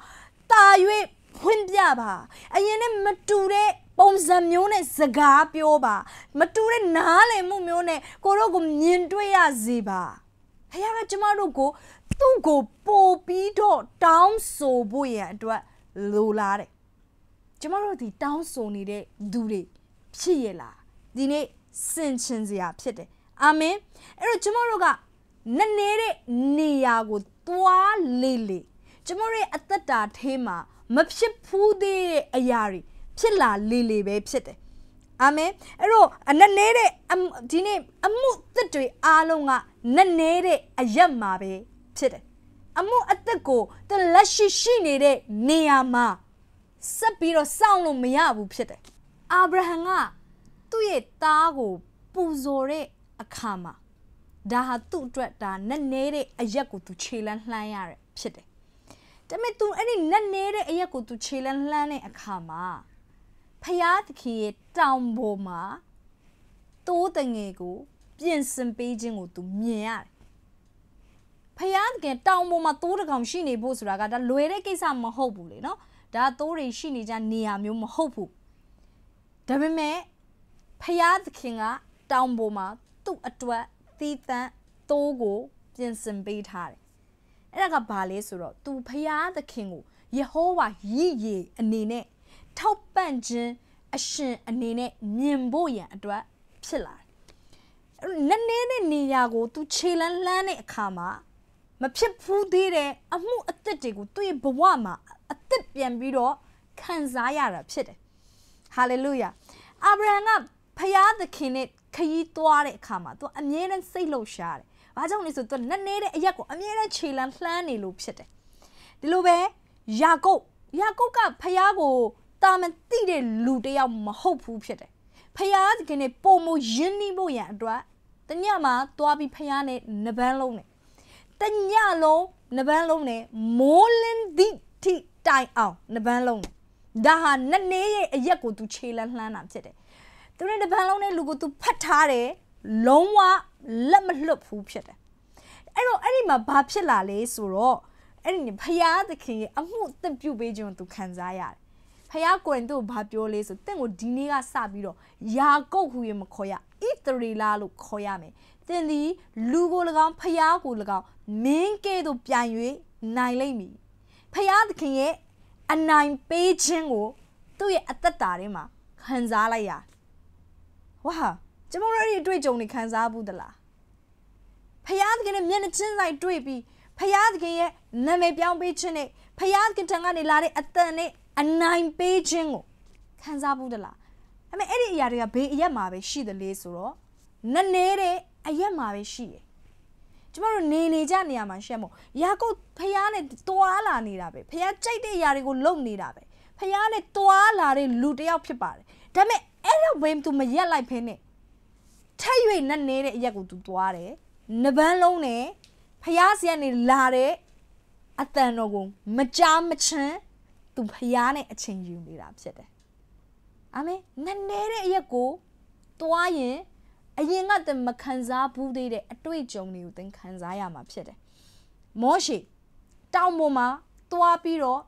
Speaker 1: တာ၍ဖွင့်ပြပါအရင်နဲ့မတူတဲ့ ပုံစံမျိုးနဲ့စကားပြောပါ မတူတဲ့နားလည်မှုမျိုးနဲ့ကိုတို့ကိုမြင်တွေ့ရစေပါဖခင်ကကျမတို့ကိုသူ့ကိုပို့ပြီးတော့တောင်းဆိုဖို့ရန်အတွက်လိုလားတယ်ကျမတို့ဒီတောင်းဆိုနေတဲ့သူတွေဖြစ်ရလားဒီနေ့စင်ချင်စရာဖြစ်တယ်အာမင်အဲ့တော့ကျမတို့ကနနေတဲ့နေရာကိုသွားလေလေကျမတို့ရဲ့အသက်တာထဲမှာမဖြစ်ဘူးသေးတဲ့အရာတွေ ဖြစ်လာလေလေပဲဖြစ်တယ်အာမင်အဲ့တော့အနက်နေတဲ့ဒီနေ့အမှုသက်တွေအားလုံးကနက်နေတဲ့အရက်မှာပဲဖြစ်တယ်အမှုအသက်ကိုတလက်ရှိရှိနေတဲ့နေရာမှာဆက်ပြီးတော့စောင့်လို့မရဘူးဖြစ်တယ်အာဗြဟံကသူ့ရဲ့သားကိုပူဇော်တဲ့အခါမှာဒါဟာသူ့အတွက်ဒါနက်နေတဲ့အရက်ကိုသူခြေလန်းလှမ်းရတဲ့ဖြစ်တယ်။ဒါပေမဲ့ तू အဲ့ဒီနက်နေတဲ့အရက်ကို तू ခြေလန်းလှမ်းတဲ့အခါမှာ ဖယားသခင်ရဲ့တောင်ပေါ်မှာတိုးတငယ်ကို ပြင်ဆင်ပေးခြင်းကို तू မြင်ရတယ်။ဖယားသခင်တောင်ပေါ်မှာတိုးတကောင်ရှိနေဖို့ဆိုတာကဒါလွယ်တဲ့ကိစ္စမဟုတ်ဘူးလေနော်။ဒါတိုးတွေရှိနေကြနေရာမျိုးမဟုတ်ဘူး။ဒါပေမဲ့ဖယားသခင်ကတောင်ပေါ်မှာသူ့အတွက်သီးသန့်သိုးကိုပြင်ဆင်ပေးထားတယ်။အဲ့ဒါကဘာလဲဆိုတော့သူဖယားသခင်ကိုယေဟောဝါရည်ရည်အနေနဲ့ ထောက်ပံ့ခြင်းအရှင်အနေနဲ့မြင်ဖို့ရန်အတွက်ဖြစ်လာတယ်။နည်းနည်းနဲ့နေရာကို သူခြေလန်းလှမ်းတဲ့အခါမှာမဖြစ်ဘူးသေးတဲ့အမှုအသက်တွေကိုသူ့ရဲ့ဘဝမှာအသက်ပြန်ပြီးတော့ခံစားရတာဖြစ်တယ်။ဟာလေလုယာ။အာဗြဟံကဖယားသခင်နဲ့ခရီးသွားတဲ့အခါမှာ तू အမြဲတမ်းစိတ်လှုပ်ရှားတယ်။ဘာကြောင့်လဲဆို तू နက်နေတဲ့အရက်ကိုအမြဲတမ်းခြေလမ်းလှမ်းနေလို့ဖြစ်တယ်။ဒီလိုပဲယာကုပ်ယာကုပ်ကဖယားကို တာမန်တိတဲ့လူတယောက်မဟုတ်ဘူးဖြစ်တယ်။ဖယားသခင်နဲ့ပုံမရင်းနှီးဖို့ရန်အတွက်တညမှာသွားပြီးဖယားနဲ့နပန်းလုံးနဲ့တညလုံးနပန်းလုံးနဲ့မိုးလင်းသည့်ထိတိုင်အောင်နပန်းလုံးနဲ့ဒါဟာနက်နေရဲ့အရက်ကို तू ခြေလန်းလှမ်းတာဖြစ်တယ်သူနဲ့တပန်းလုံးနဲ့လူကိုသူဖတ်ထားတယ်လုံးဝလက်မလွတ်ဘူးဖြစ်တယ်အဲ့တော့အဲ့ဒီမှာဘာဖြစ်လာလဲဆိုတော့အဲ့ဒီဖယားသခင်ရဲ့အမှုအသက်ပြုပေးခြင်းကိုသူခံစားရတယ် ဖယားကိုရင်သူ့ကိုဘာပြောလဲဆိုတင့်ကိုဒီနေ့ကစပြီးတော့ယာကုပ်ဟူရင်မခေါ်ရဣသရေလလို့ခေါ်ရမယ်တင်သည်လူကို၎င်းဖယားကို၎င်းမင်းကဲ့သို့ပြန်၍နိုင်လိမ့်မည်ဖယားသခင်ရဲ့အနိုင်ပေးခြင်းကိုသူ့ရဲ့အသက်တာထဲမှာခံစားလိုက်ရဝါကျွန်တော်တို့အဲ့ဒီအတွေ့အကြုံတွေခံစားဘူးသလားဖယားသခင်နဲ့မျက်နှာချင်းဆိုင်တွေ့ပြီးဖယားသခင်ရဲ့နာမည်ပြောင်းပေးခြင်းနဲ့ဖယားသခင်ထံကနေလာတဲ့အတန်နဲ့ အနိုင်ပေးခြင်းကိုခံစားဘူးသလားဒါပေမဲ့အဲ့ဒီအရာတွေကဘေးအရက်မှာပဲရှိတယ်လေဆိုတော့နည်းနည်းတဲ့အရက်မှာပဲရှိတယ်ကျမတို့နေနေကြနေရမှာရှက်မို့ယာကုပ်ဖះနဲ့တွာလာနေတာပဲဖះကြိုက်တဲ့အရာတွေကိုလုပ်နေတာပဲဖះနဲ့တွာလာတဲ့လူတစ်ယောက်ဖြစ်ပါတယ်ဒါပေမဲ့အဲ့တော့ဘယ်သူမရက်လိုက်ဖ ೇನೆ ထက်၍နဲ့နေတဲ့အရက်ကိုသူတွားတယ်နပန်းလုံးနဲ့ဖះစီကနေလာတဲ့အတန်တော်ကိုမကြားမချမ်း သူဖះနဲ့အချိန်ယူနေတာဖြစ်တယ်အာမင်နဲ့နေတဲ့အရက်ကိုတွားရင်အရင်ကတည်းမခံစားဘူးသေးတဲ့အတွေ့အကြုံတွေကိုသင်ခံစားရမှာဖြစ်တယ်။မောရှိတောင်ပေါ်မှာတွားပြီးတော့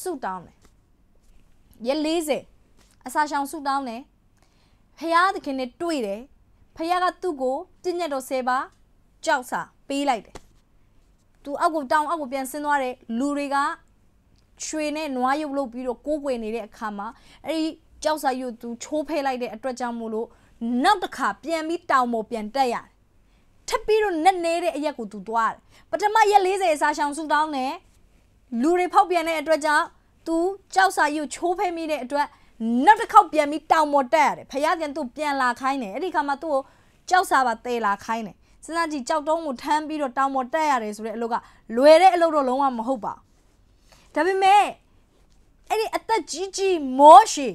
Speaker 1: ဆုတောင်းတယ်။ရက်40အစာရှောင်ဆုတောင်းတယ်။ဖယားသခင်နဲ့တွေ့တယ်။ဖယားကသူ့ကိုပြည့်ညတ်တော်ဆေးပါကြောက်စာပေးလိုက်တယ်။သူအောက်ကိုတောင်အောက်ကိုပြန်ဆင်းသွားတယ်လူတွေက ရွှေနဲ့နွားရုပ်လုပ်ပြီးတော့ကိုးကွယ်နေတဲ့အခါမှာအဲ့ဒီကြောက်စာရုပ်သူချိုးဖဲလိုက်တဲ့အတွက်ကြောင့်မို့လို့နောက်တစ်ခါပြန်ပြီးတောင်ပေါ်ပြန်တက်ရတယ်ထပ်ပြီးတော့နဲ့နေတဲ့အရက်ကိုသူသွားတယ်ပထမရက်40အစားရှောင်ဆူတောင်းတယ်လူတွေဖောက်ပြန်တဲ့အတွက်ကြောင့်သူကြောက်စာရုပ်ချိုးဖဲမိတဲ့အတွက်နောက်တစ်ခေါက်ပြန်ပြီးတောင်ပေါ်တက်ရတယ်ဖယားပြန်သူ့ပြန်လာခိုင်းတယ်အဲ့ဒီခါမှာသူ့ကိုကြောက်စာပါတဲလာခိုင်းတယ်စဉ်းစားကြည့်ကြောက်တုံးကိုထမ်းပြီးတော့တောင်ပေါ်တက်ရတယ်ဆိုတဲ့အလုပ်ကလွယ်တဲ့အလုပ်တော့လုံးဝမဟုတ်ပါ ဒါပေမဲ့အဲ့ဒီအသက်ကြီးကြီးမောရှိ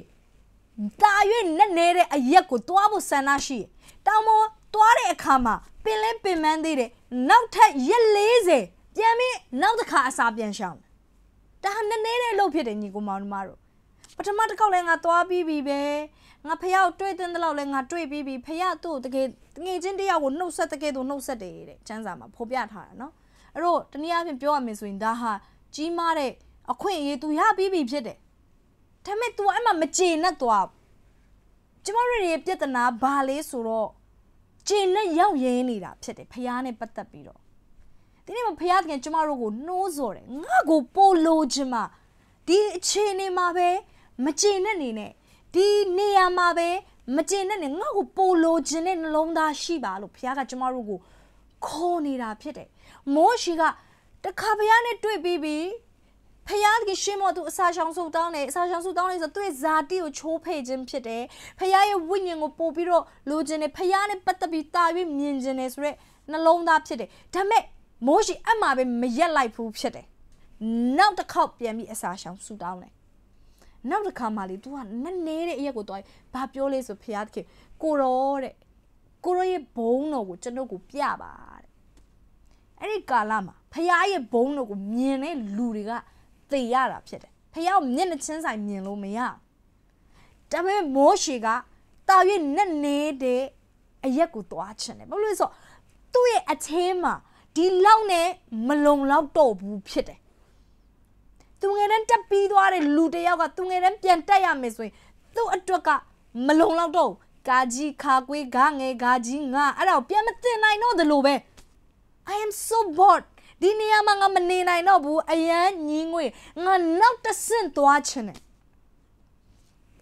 Speaker 1: တာ၍နဲ့နေတဲ့အရက်ကိုတွားဖို့ဆန္ဒရှိတယ်။တောင်ပေါ်တွားတဲ့အခါမှာပင်လင်းပင်မန်းသေးတယ်။နောက်ထပ်ရက်40ပြန်ပြီးနောက်တစ်ခါအစာပြန်ရှောင်။ဒါဟာနည်းနည်းတဲ့အလုပ်ဖြစ်တယ်ညီကိုမောင်တို့မတို့။ပထမတစ်ခေါက်လဲငါတွားပြီးပြီပဲ။ငါဖះကိုတွေ့တဲ့လောက်လဲငါတွေ့ပြီးပြီ။ဖះသူ့တကယ်ငွေချင်းတယောက်ကိုနှုတ်ဆက်တကယ်သူနှုတ်ဆက်တယ်တဲ့။ကျမ်းစာမှာဖော်ပြထားတာနော်။အဲ့တော့တနည်းအားဖြင့်ပြောရမယ်ဆိုရင်ဒါဟာကြီးမားတဲ့ အခွင့်အရေးသူရပြီးပြီဖြစ်တယ်ဒါပေမဲ့ तू အဲ့မှာမကျေနပ်သွားကျမတို့ရဲ့ပြဿနာဘာလဲဆိုတော့ကျေနပ်ရောက်ရင်းနေတာဖြစ်တယ်ဖះနဲ့ပတ်သက်ပြီးတော့ဒီနေ့မှာဖះတကယ်ကျမတို့ကိုနှိုးဆော်တယ်ငါ့ကိုပို့လို့ခြင်းမဒီအခြေအနေမှာပဲမကျေနပ်နေနဲ့ဒီနေရာမှာပဲမကျေနပ်နေငါ့ကိုပို့လို့ခြင်းနဲ့နှလုံးသားရှိပါလို့ဖះကကျမတို့ကိုခေါ်နေတာဖြစ်တယ်မောရှိကတခါဖះနဲ့တွေ့ပြီးပြီး ဖယားကရှင်မောသူအစာရှောင်ဆုတောင်းတယ်အစာရှောင်ဆုတောင်းတယ်ဆိုသူ့ရဲ့ဇာတိကိုချိုးဖဲ့ခြင်းဖြစ်တယ်ဖယားရဲ့ဝိညာဉ်ကိုပို့ပြီးတော့လိုချင်တယ်ဖယားနဲ့ပတ်သက်ပြီးတာ၍မြင်ချင်တယ်ဆိုရက်နှလုံးသားဖြစ်တယ်ဒါမဲ့မိုးရှိအမှပဲမရက်လိုက်ဘူးဖြစ်တယ်နောက်တစ်ခေါက်ပြန်ပြီးအစာရှောင်ဆုတောင်းတယ်နောက်တစ်ခါမှလေ तू ကနည်းနည်းတဲ့အရက်ကိုတွားဘာပြောလဲဆိုဖယားတခင်ကိုရောတဲ့ကိုရောရဲ့ဘုံတော်ကိုကျွန်ုပ်ကိုပြပါတဲ့အဲ့ဒီကာလမှာဖယားရဲ့ဘုံတော်ကိုမြင်တဲ့လူတွေက သေရတာဖြစ်တယ်ဖះမျက်နှာချင်းဆိုင်မြင်လို့မရဒါပေမဲ့မောရှေကတာ၍နဲ့နေတဲ့အရက်ကိုသွားချင်တယ်ဘာလို့လဲဆိုတော့သူ့ရဲ့အသေးမှာဒီလောက်နဲ့မလုံလောက်တော့ဘူးဖြစ်တယ်သူငယ်တန်းတက်ပြီးသွားတဲ့လူတယောက်ကသူငယ်တန်းပြန်တက်ရမယ်ဆိုရင်သူ့အတွက်ကမလုံလောက်တော့ကာကြီးခါကွေးဂါငယ်ဂါကြီးငါအဲ့ဒါကိုပြန်မတင်နိုင်တော့သလိုပဲ I am so bored ဒီနေရာမှာငါမနေနိုင်တော့ဘူးအရန်ညင်းငွေငါနောက်တဆင့်သွားချင်တယ်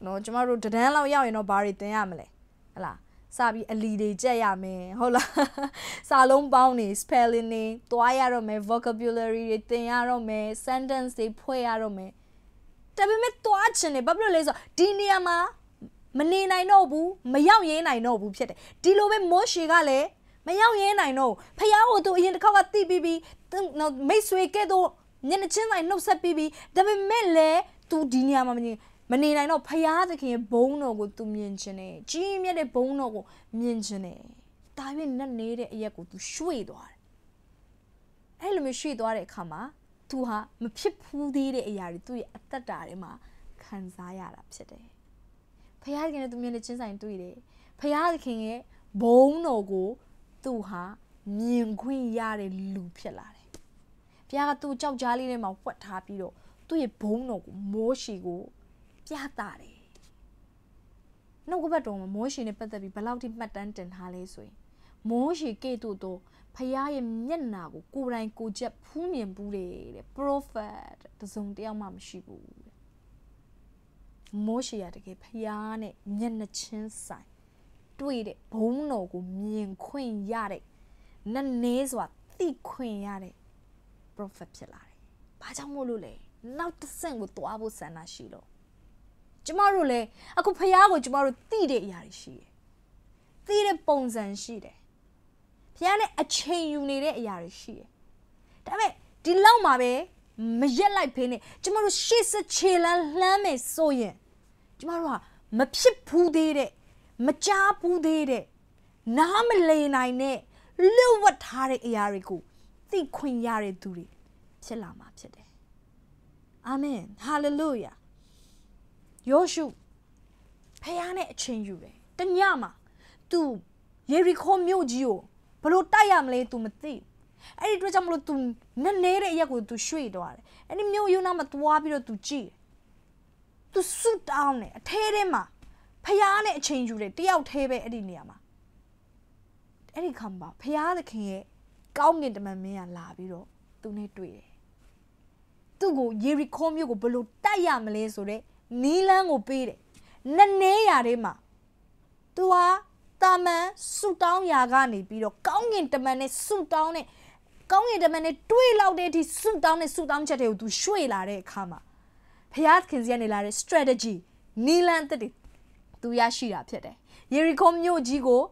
Speaker 1: နော်ကျမတို့တဒန်းလောက်ရောက်ရင်တော့ဘာတွေတင်ရမလဲဟလားစပြီးအလီတွေကြက်ရမယ်ဟုတ်လားစာလုံးပေါင်းနေ spelling တွေတွားရတော့မယ် vocabulary တွေသင်ရတော့မယ် sentence တွေဖွဲ့ရတော့မယ်ဒါပေမဲ့တွားချင်တယ်ဘာဖြစ်လို့လဲဆိုတော့ဒီနေရာမှာမနေနိုင်တော့ဘူးမရောက်ရင်းနိုင်တော့ဘူးဖြစ်တယ်ဒီလိုပဲမိုးရှေကလည်းမရောက်ရင်းနိုင်တော့ဖះကိုသူအရင်တစ်ခေါက်ကတိပြီးပြီး မိတ်ဆွေကဲ့သို့ညနေချင်းတိုင်းနှုတ်ဆက်ပြီးပြီးဒါပေမဲ့လည်းသူဒီနေရာမှာမနေမနေနိုင်တော့ဖះသခင်ဘုံတော်ကိုသူမြင်ချင်တယ်ကြီးမြတ်တဲ့ဘုံတော်ကိုမြင်ချင်တယ်ဒါပေမဲ့နဲ့နေတဲ့အရက်ကိုသူရွှေ့သွားတယ်အဲ့လိုမျိုးရွှေ့သွားတဲ့အခါမှာသူဟာမဖြစ်ဘူးသေးတဲ့အရာတွေသူ့ရဲ့အသက်တာထဲမှာခံစားရတာဖြစ်တယ်ဖះသခင်နဲ့သူမျက်နှာချင်းဆိုင်တွေ့တယ်ဖះသခင်ရဲ့ဘုံတော်ကို သူဟာမြင်ခွင့်ရတဲ့လူဖြစ်လာတယ် ဘုရားကသူ့ကြောက်ကြားလေးထဲမှာဝှက်ထားပြီးတော့သူ့ရဲ့ဘုံတော်ကိုမိုးရှီကိုပြသတယ်နှုတ်ကပတ်တော်မှာမိုးရှီနဲ့ပတ်သက်ပြီးဘယ်လောက်ထိမှတ်တမ်းတင်ထားလဲဆိုရင်မိုးရှီကဲ့သို့သောဖခင်ရဲ့မျက်နာကိုကိုယ်တိုင်ကိုချက်ဖူးမြင်ဘူးတဲ့ prophet တစုံတယောက်မှမရှိဘူးတဲ့မိုးရှီကတကယ်ဖခင်နဲ့မျက်နှချင်းဆိုင်တွေ့တဲ့ဘုံတော်ကိုမြင်ခွင့်ရတဲ့နည်းနည်းစွာသိခွင့်ရတဲ့ prophet ဖြစ်လာတယ်။ဘာကြောင့်မို့လို့လဲနောက်တစ်ဆင့်ကိုသွားဖို့ဆန္ဒရှိလို့ကျမတို့လည်းအခုဖះကိုကျမတို့သိတဲ့အရာတွေရှိတယ်။သိတဲ့ပုံစံရှိတယ်။ဖះနဲ့အချိန်ယူနေတဲ့အရာတွေရှိတယ်။ဒါပေမဲ့ဒီလောက်မှာပဲမရက်လိုက်ဖေးနဲ့ကျမတို့ရှေ့ဆက်ခြေလန်းလှမ်းမယ်ဆိုရင်ကျမတို့ကမဖြစ်ဘူးသေးတဲ့မကြားဘူးသေးတဲ့နားမလည်နိုင်တဲ့လွတ်ဝတ်ထားတဲ့အရာတွေကို သိခွင့်ရတဲ့သူတွေဖြစ်လာမှာဖြစ်တယ်အာမင်ဟာလေလုယာယောရှုဖခင်နဲ့အချင်းယူတယ်တညမှာ तू ယေရီခိုမြို့ကြီးကိုဘလို့တိုက်ရမလဲ तू မသိအဲ့ဒီအတွက်ကြောင့်မလို့ तू နည်းနည်းတဲ့အရက်ကို तू ရွှေ့သွားတယ်အဲ့ဒီမြို့ယူနာမှာသွားပြီးတော့ तू ကြည့်တယ် तू ဆူတောင်းတယ်အထဲထဲမှာဖခင်နဲ့အချင်းယူတယ်တယောက်သေးပဲအဲ့ဒီနေရာမှာအဲ့ဒီခါမှာဖခင်သခင်ရဲ့ ကောင်းကင်တမန်မင်းကလာပြီးတော့သူနဲ့တွေ့တယ်သူ့ကိုယေရီခိုမြို့ကိုဘလို့တိုက်ရမလဲဆိုတော့နီးလန်းကိုပေးတယ်နည်းနည်းရာထဲမှာသူဟာတာမန်ဆူတောင်းရာကနေပြီးတော့ကောင်းကင်တမန်နဲ့ဆူတောင်းနဲ့ကောင်းကင်တမန်နဲ့တွေးလောက်တဲ့အထိဆူတောင်းနဲ့ဆူတောင်းချက်တွေကိုသူရွှေ့လာတဲ့အခါမှာဖျားခင်စီကနေလာတဲ့ strategy နီလန်တက်သူရရှိတာဖြစ်တယ်ယေရီခိုမြို့ကြီးကို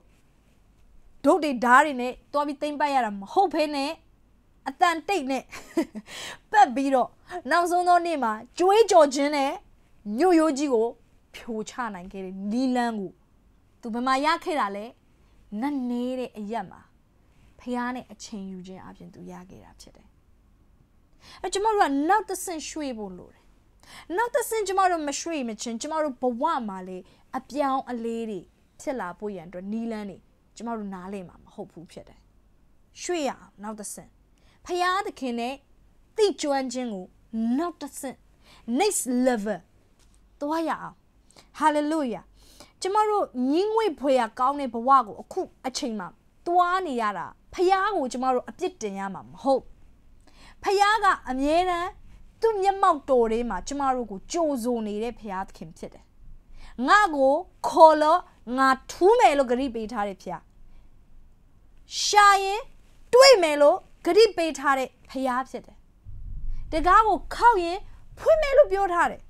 Speaker 1: ဒုတ်တွေဓားတွေနဲ့တွားပြီးသိမ့်ပတ်ရတာမဟုတ်ဖ ೇನೆ အတန်တိတ်နဲ့ပတ်ပြီးတော့နောက်ဆုံးသောနေ့မှာကြွေးကြော်ခြင်းနဲ့မြို့ရိုးကြီးကိုဖြိုချနိုင်ခဲ့တဲ့နီလန်းကိုသူဘယ်မှာရခဲ့တာလဲနတ်နေတဲ့အရက်မှာဖះနဲ့အချိန်ယူခြင်းအပြင်သူရခဲ့တာဖြစ်တယ်အဲကျမတို့ကနောက်တစ်ဆင့်ရွှေ့ဖို့လိုတယ်နောက်တစ်ဆင့်ကျမတို့မရွှေ့မချင်းကျမတို့ဘဝမှာလေအပြောင်းအလေးတွေဖြစ်လာဖို့ရန်အတွက်နီလန်းတွေ ကျမတို့နားလည်မှာမဟုတ်ဘူးဖြစ်တယ်ရွှေ့ရအောင်နောက်တစ်ဆင့်ဖះသခင်နဲ့တိကျွမ်းခြင်းကိုနောက်တစ်ဆင့် next level သွားရအောင် hallelujah ကျမတို့ညင်းငွေဖွေရကောင်းတဲ့ဘဝကိုအခုအချိန်မှာသွားနေရတာဖះကိုကျမတို့အပြစ်တင်ရမှာမဟုတ်ဖះကအမြဲတမ်းသူ့မျက်မှောက်တော်ထဲမှာကျမတို့ကိုကြိုဆိုနေတဲ့ဖះသခင်ဖြစ်တယ်ငါကိုခေါ်လို့ငါထူးမယ်လို့ဂရိပေးထားတဲ့ဖះ ရှာရင်တွေးမယ်လို့ဂရိပေးထားတဲ့ဖះဖြစ်တယ်တကားကိုခောက်ရင်ဖွင့်မယ်လို့ပြောထားတယ်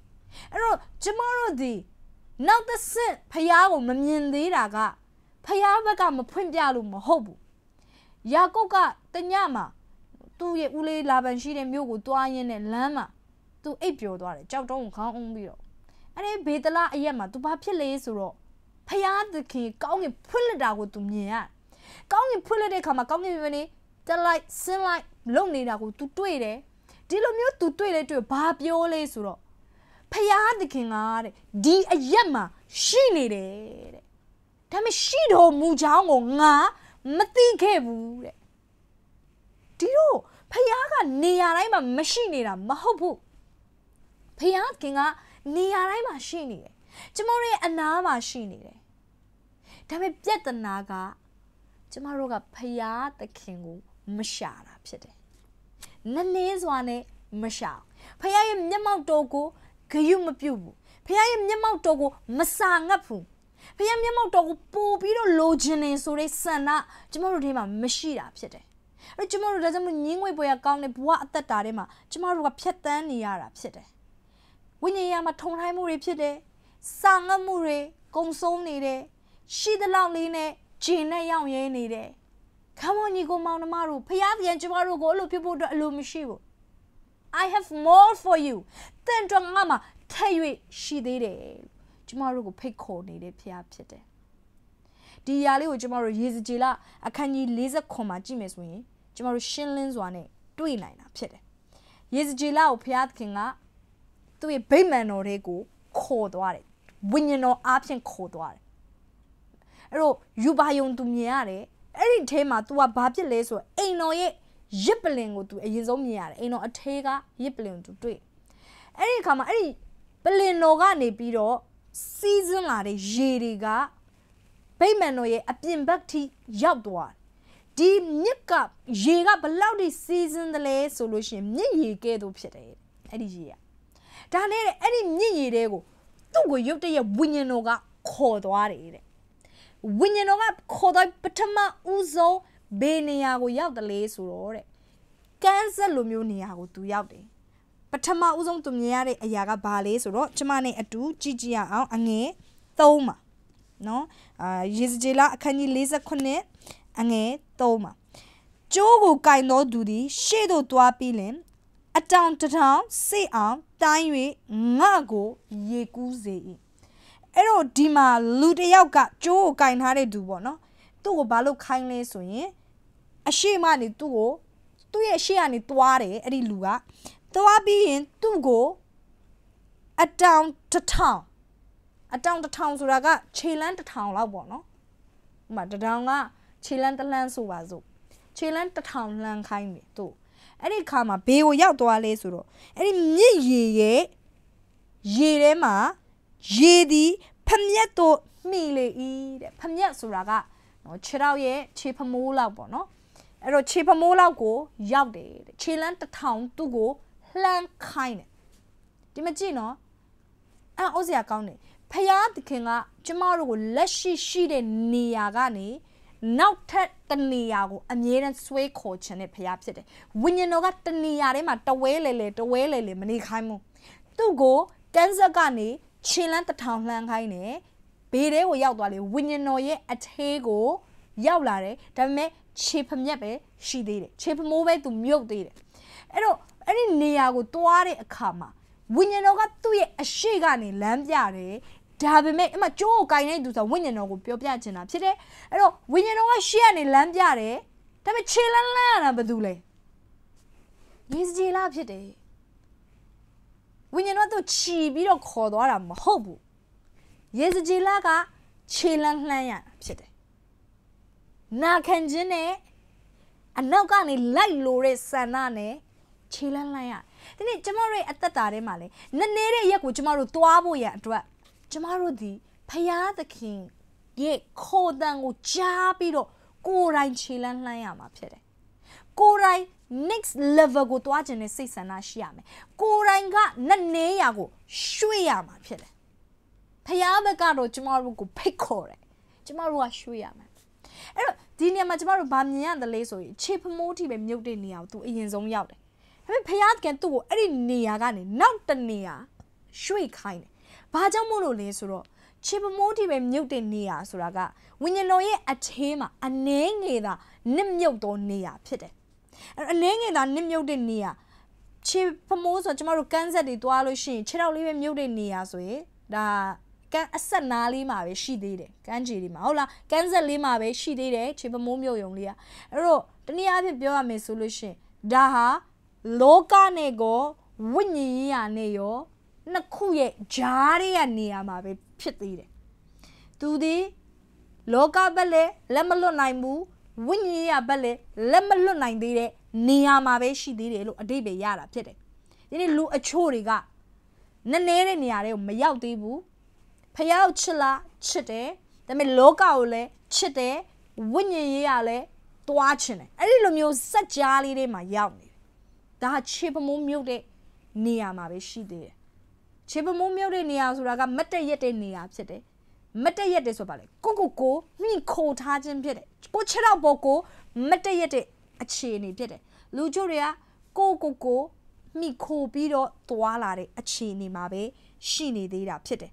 Speaker 1: အဲ့တော့ကျမတို့ဒီနောက်တစ်ဆင့်ဖះကိုမမြင်သေးတာကဖះဘက်ကမဖွင့်ပြလို့မဟုတ်ဘူးယာကုပ်ကတညမှာသူ့ရဲ့ဦးလေးလာပန်ရှိတဲ့မြို့ကိုတွားရင်းနဲ့လမ်းမှာသူအိပ်ပျော်သွားတယ်ကြောက်တုံးကိုခေါင်းအုံးပြီးတော့အဲ့ဒီဘေဒလာအရက်မှာသူဘာဖြစ်လဲဆိုတော့ဖះသခင်ကောင်းကင်ဖွင့်လက်တာကိုသူမြင်ရ ကောင်းကင်ဖွင့်လက်တဲ့ခါမှာကောင်းကင်ဘယ်နေတက်လိုက်ဆင်းလိုက်လုံနေတာကို तू တွေ့တယ်ဒီလိုမျိုး तू တွေ့လဲတွေ့ဘာပြောလဲဆိုတော့ဖယားသခင်ကတဲ့ဒီအရက်မှာရှိနေတယ်တဲ့ဒါပေမဲ့ရှိတော်မူကြောင်းကိုငါမသိခဲ့ဘူးတဲ့ဒီတော့ဖယားကနေရာတိုင်းမှာမရှိနေတာမဟုတ်ဘူးဖယားခင်ကနေရာတိုင်းမှာရှိနေတယ်ကျမတို့ရဲ့အနားမှာရှိနေတယ်ဒါပေမဲ့ပြဿနာက ကျမတို့ကဖယားသခင်ကိုမရှာတာဖြစ်တယ်နည်းနည်းစွာနဲ့မရှာဖယားရဲ့မျက်မှောက်တော်ကိုဂယုမပြုတ်ဘူးဖခင်ရဲ့မျက်မှောက်တော်ကိုမစာငတ်ဘူးဖခင်မျက်မှောက်တော်ကိုပို့ပြီးတော့လိုချင်နေဆိုတဲ့ဆန္ဒကျမတို့ထဲမှာမရှိတာဖြစ်တယ်အဲ့တော့ကျမတို့ဒါကြောင့်မညင်းငွေပွဲရကောင်းတဲ့ဘဝအသက်တာထဲမှာကျမတို့ကဖြတ်တန်းနေရတာဖြစ်တယ်ဝိညာဉ်ရမှာထုံထိုင်းမှုတွေဖြစ်တယ်စာငတ်မှုတွေကုံဆုံးနေတယ်ရှိသလောက်လေးနဲ့ ဂျင်နဲ့ရောက်ရဲနေတယ်ခမောညီကိုမောင်နှမတို့ဖခင်ပြန်ကျမတို့ကိုအလိုဖြစ်ဖို့အတွက်အလိုမရှိဘူး I have more for you တန်တော်ငါမှာထက်၍ရှိသေးတယ်ကျမတို့ကိုဖိတ်ခေါ်နေတဲ့ဖခင်ဖြစ်တယ်ဒီຢာလေးကိုကျမတို့ရေစကြည်လအခန်းကြီး40ခွန်မှာကြည့်မယ်ဆိုရင်ကျမတို့ရှင်းလင်းစွာနဲ့တွေ့နိုင်တာဖြစ်တယ်ရေစကြည်လကိုဖခင်သခင်ကသူ့ရဲ့ဗိမာန်တော်တွေကိုခေါ်သွားတယ်ဝိညာဉ်တော်အားဖြင့်ခေါ်သွားတယ် အဲ့တော့ယူပါယုံသူမြင်ရတယ် အဲ့ဒီထဲမှာ तू ကဘာဖြစ်လဲဆိုတော့အိမ်တော်ရဲ့ရစ်ပလင်ကို तू အရင်ဆုံးမြင်ရတယ်အိမ်တော်အထဲကရစ်ပလင်ကို तू တွေ့အဲ့ဒီအခါမှာအဲ့ဒီပလင်တော်ကနေပြီးတော့စီးစင်းလာတဲ့ရေတွေကဗိမ္မာန်တော်ရဲ့အပြင်ဘက်ထိရောက်သွားဒီမြစ်ကရေကဘလောက်ထိစီးစင်းတယ်လဲဆိုလို့ရှိရင်မြစ်ရေကဲ့သို့ဖြစ်တယ်အဲ့ဒီရေကဒါနဲ့အဲ့ဒီမြင့်ရည်တွေကိုသူ့ကိုရုတ်တရက်ဝိညာဉ်တော်ကခေါ်သွားတယ်တဲ့ ဝိညာဉ်တော်ကခေါ်သွားပထမဦးဆုံးဘေးနေရာကိုရောက်တယ်လေဆိုတော့တဲ့ကန်းဆက်လိုမျိုးနေရာကိုသူရောက်တယ်ပထမဦးဆုံးသူမြင်ရတဲ့အရာကဘာလဲဆိုတော့ကျမနဲ့အတူကြည့်ကြည့်ရအောင်အငယ်3မှာနော်အာယေဇကျေလအခန်းကြီး48အငယ်3မှာကျိုးကိုကင်တော်သူသည် ရှေ့သို့တွားပြီးလင်အတောင်တထောင်စိတ်အောင်တိုင်း၍ငါကို ရေကူးစေ၏ အဲ့တော့ဒီမှာလူတစ်ယောက်ကကျိုးကိုကင်ထားတဲ့သူပေါ့နော်သူ့ကိုဘာလို့ခိုင်းလဲဆိုရင်အရှိမနေသူ့ကိုသူ့ရဲ့ရှေ့ကနေတွားတယ်အဲ့ဒီလူကတွားပြီးရင်သူ့ကိုအတောင်တထောင်အတောင်တထောင်ဆိုတာကခြေလန်းတထောင်လောက်ပေါ့နော်ဥပမာတထောင်ကခြေလန်းတလန်းဆိုပါစို့ခြေလန်းတထောင်လှမ်းခိုင်းတယ်သူ့အဲ့ဒီခါမှာဘေးကိုရောက်သွားလဲဆိုတော့အဲ့ဒီမြစ်ရေရဲ့ရေထဲမှာ ရေသည်ဖမျက်တို့မှီလေဤတဲ့ဖမျက်ဆိုတာကနော်ခြေထောက်ရဲ့ခြေဖမိုးလောက်ပေါ့နော်အဲ့တော့ခြေဖမိုးလောက်ကိုရောက်တယ်တဲ့ခြေလန်းတစ်ထောင်သူ့ကိုလှမ်းခိုင်းတယ်ဒီမကြည့်နော်အဲ့အိုးစရာကောင်းတယ်ဖယားသခင်ကကျမတို့ကိုလက်ရှိရှိတဲ့နေရာကနေနောက်ထပ်တနေရာကိုအမြဲတမ်းဆွဲခေါ်ခြင်းနဲ့ဖျားဖြစ်တယ်။ဝိညာဉ်တော်ကတနေရာထဲမှာတဝဲလေလေတဝဲလေလေမနေခိုင်းဘူး။သူ့ကိုကန်းဆက်ကနေ ခြေလန်းတထောင်လှမ်းခိုင်းတယ်။ဘေးထဲကိုရောက်သွားလေဝိညာဉ်တော်ရဲ့အထဲကိုရောက်လာတယ်။ဒါပေမဲ့ခြေဖမျက်ပဲရှိသေးတယ်။ခြေဖမိုးပဲသူမြုပ်သေးတယ်။အဲ့တော့အဲ့ဒီနေရာကိုတွားတဲ့အခါမှာဝိညာဉ်တော်ကသူ့ရဲ့အရှိကနေလမ်းပြတယ်ဒါပေမဲ့အမကျိုးကိုကင်နေသူဆိုဝိညာဉ်တော်ကိုပြောပြချင်တာဖြစ်တယ်အဲ့တော့ဝိညာဉ်တော်ကရှေ့ကနေလမ်းပြတယ်ဒါပေမဲ့ခြေလန်းလန်းရတာဘာလို့လဲယေစဂျီလာဖြစ်တယ် ဝိညာဉ်တော်သူခြီပြီးတော့ခေါ်သွားတာမဟုတ်ဘူးယေစဂျီလာကခြေလန်းလှမ်းရတာဖြစ်တယ်နာခံခြင်းနဲ့အနောက်ကနေလိုက်လို့တဲ့ဆန္ဒနဲ့ခြေလန်းလှမ်းရဒီနေ့ကျမတို့ရဲ့အသက်တာထဲမှာလဲနည်းနည်းတဲ့ရက်ကိုကျမတို့သွားဖို့ရအတွက်ကျမတို့ဒီဖယားသခင်ရဲ့ခေါ်တန်ကိုကြားပြီးတော့ကိုယ်တိုင်ခြေလန်းလှမ်းရမှာဖြစ်တယ်ကိုယ်တိုင် next level ကိုတွားခြင်းနဲ့စိတ်ဆန္ဒရှိရမယ်ကိုယ်တိုင်ကနက်နေရကိုရွှေ့ရမှာဖြစ်တယ်ဖယားဘက်ကတော့ကျမတို့ကိုဖိတ်ခေါ်တယ်ကျမတို့ကရွှေ့ရမယ်အဲ့တော့ဒီနေရာမှာကျမတို့ဗာမြင်ရတယ်လေဆိုရင်ခြေဖမိုးထိပဲမြုပ်တဲ့နေရာကိုသူအရင်ဆုံးရောက်တယ်ဒါပေမဲ့ဖယားကသူ့ကိုအဲ့ဒီနေရာကနေနောက်တနေရာရွှေ့ခိုင်းတယ်ဘာကြောင့်မို့လို့လဲဆိုတော့ခြေပမိုးတိပဲမြုပ်တဲ့နေရာဆိုတာကဝိညာဉ်တော်ရဲ့အသေးမှာအနှဲငယ်သာနစ်မြုပ်သောနေရာဖြစ်တယ် အဲအနှဲငယ်သာနစ်မြုပ်တဲ့နေရာခြေပမိုးဆိုကျမတို့ကန်းဆက်တွေတွားလို့ရှိရင်ခြေထောက်လေးပဲမြုပ်တဲ့နေရာဆိုရင်ဒါကန်းအဆက်နားလေးမှာပဲရှိသေးတယ်ကန်းကြီးလေးမှာဟုတ်လားကန်းဆက်လေးမှာပဲရှိသေးတယ်ခြေပမိုးမြုပ်ယုံလေးอ่ะအဲ့တော့တနည်းအားဖြင့်ပြောရမယ်ဆိုလို့ရှိရင်ဒါဟာလောကနဲ့ကိုဝိညာဉ်ရေးရနဲ့ရောနှစ်ခုရဲ့ဂျားတွေကနေရာမှာပဲဖြစ်သေးတယ်သူဒီလောကဘက်လည်းလက်မလွတ်နိုင်ဘူး ဝိညာဉ်ရေးဘက်လည်းလက်မလွတ်နိုင်သေးတဲ့နေရာမှာပဲရှိသေးတယ်လို့အတိတ်ပဲရတာဖြစ်တယ်ဒီနေ့လူအချို့တွေကနည်းနည်းတဲ့နေရာတွေကိုမရောက်သေးဘူးဖျောက်ချစ်လားချစ်တယ်ဒါပေမဲ့လောကကိုလည်းချစ်တယ်ဝိညာဉ်ရေးရလည်းတွားချင်တယ်အဲ့ဒီလိုမျိုးစက်ကြားလေးတွေမှာရောက်နေတယ်ဒါခြေပမိုးမြုပ်တဲ့နေရာမှာပဲရှိသေးတယ်ခြေပမိုးမြုပ်တဲ့နေရာဆိုတာကမတ်တက်ရက်တဲ့နေရာဖြစ်တယ် မတ်တက်ရက်တဲ့ဆိုပါလေကိုကိုကိုမိခိုထားခြင်းဖြစ်တယ်ကိုခြေတော့ပေါ်ကိုမတ်တက်ရက်တဲ့အခြေအနေဖြစ်တယ်လူချို့တွေကကိုကိုကိုမိခိုပြီးတော့သွားလာတဲ့အခြေအနေမှာပဲရှိနေသေးတာဖြစ်တယ်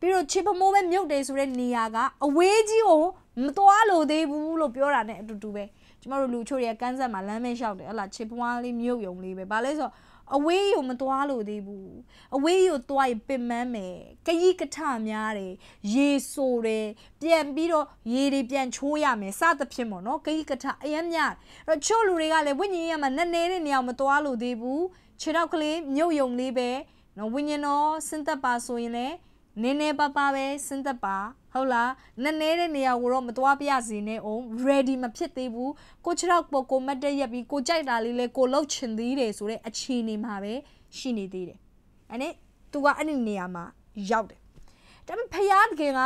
Speaker 1: ပြီးတော့ချစ်ပမိုးပဲမြုပ်တယ်ဆိုတဲ့နေရာကအဝေးကြီးကိုမသွားလို့သေးဘူးလို့ပြောတာ ਨੇ အတူတူပဲကျမတို့လူချို့တွေကန်းဆက်မှာလမ်းမဲလျှောက်တယ်ဟလာချစ်ပွားလေးမြုပ်ယုံလေးပဲဘာလဲဆိုတော့ အဝေးကိုမသွားလို့သေးဘူးအဝေးကိုသွားရင်ပင်မမယ်ကကြီးကထများတယ်ရေဆိုတယ်ပြန်ပြီးတော့ရေတွေပြန်ချိုးရမယ်စသဖြင့်ပေါ့နော်ကကြီးကထအရင်များအဲ့တော့ချို့လူတွေကလည်းဝိညာဉ်ရမှာနည်းနည်းတဲ့နေရာမသွားလို့သေးဘူးခြေထောက်ကလေးမြုပ်ယုံလေးပဲနော်ဝိညာဉ်တော်စင်သက်ပါဆိုရင်လည်း နည်းနည်းပါးပါးပဲစဉ်သက်ပါဟုတ်လားနည်းနည်းတဲ့နေရာကိုတော့မသွားပြစေနဲ့အောင် ready မဖြစ်သေးဘူးကိုချတော့ပေါ်ကိုမတ်တက်ရက်ပြီးကိုကြိုက်တာလေးလဲကိုလှုပ်ချင်သေးတယ်ဆိုတဲ့အခြေအနေမှာပဲရှိနေသေးတယ်အဲ့နဲ့သူကအဲ့ဒီနေရာမှာရောက်တယ်ဒါပေမဲ့ဖယားတကယ်က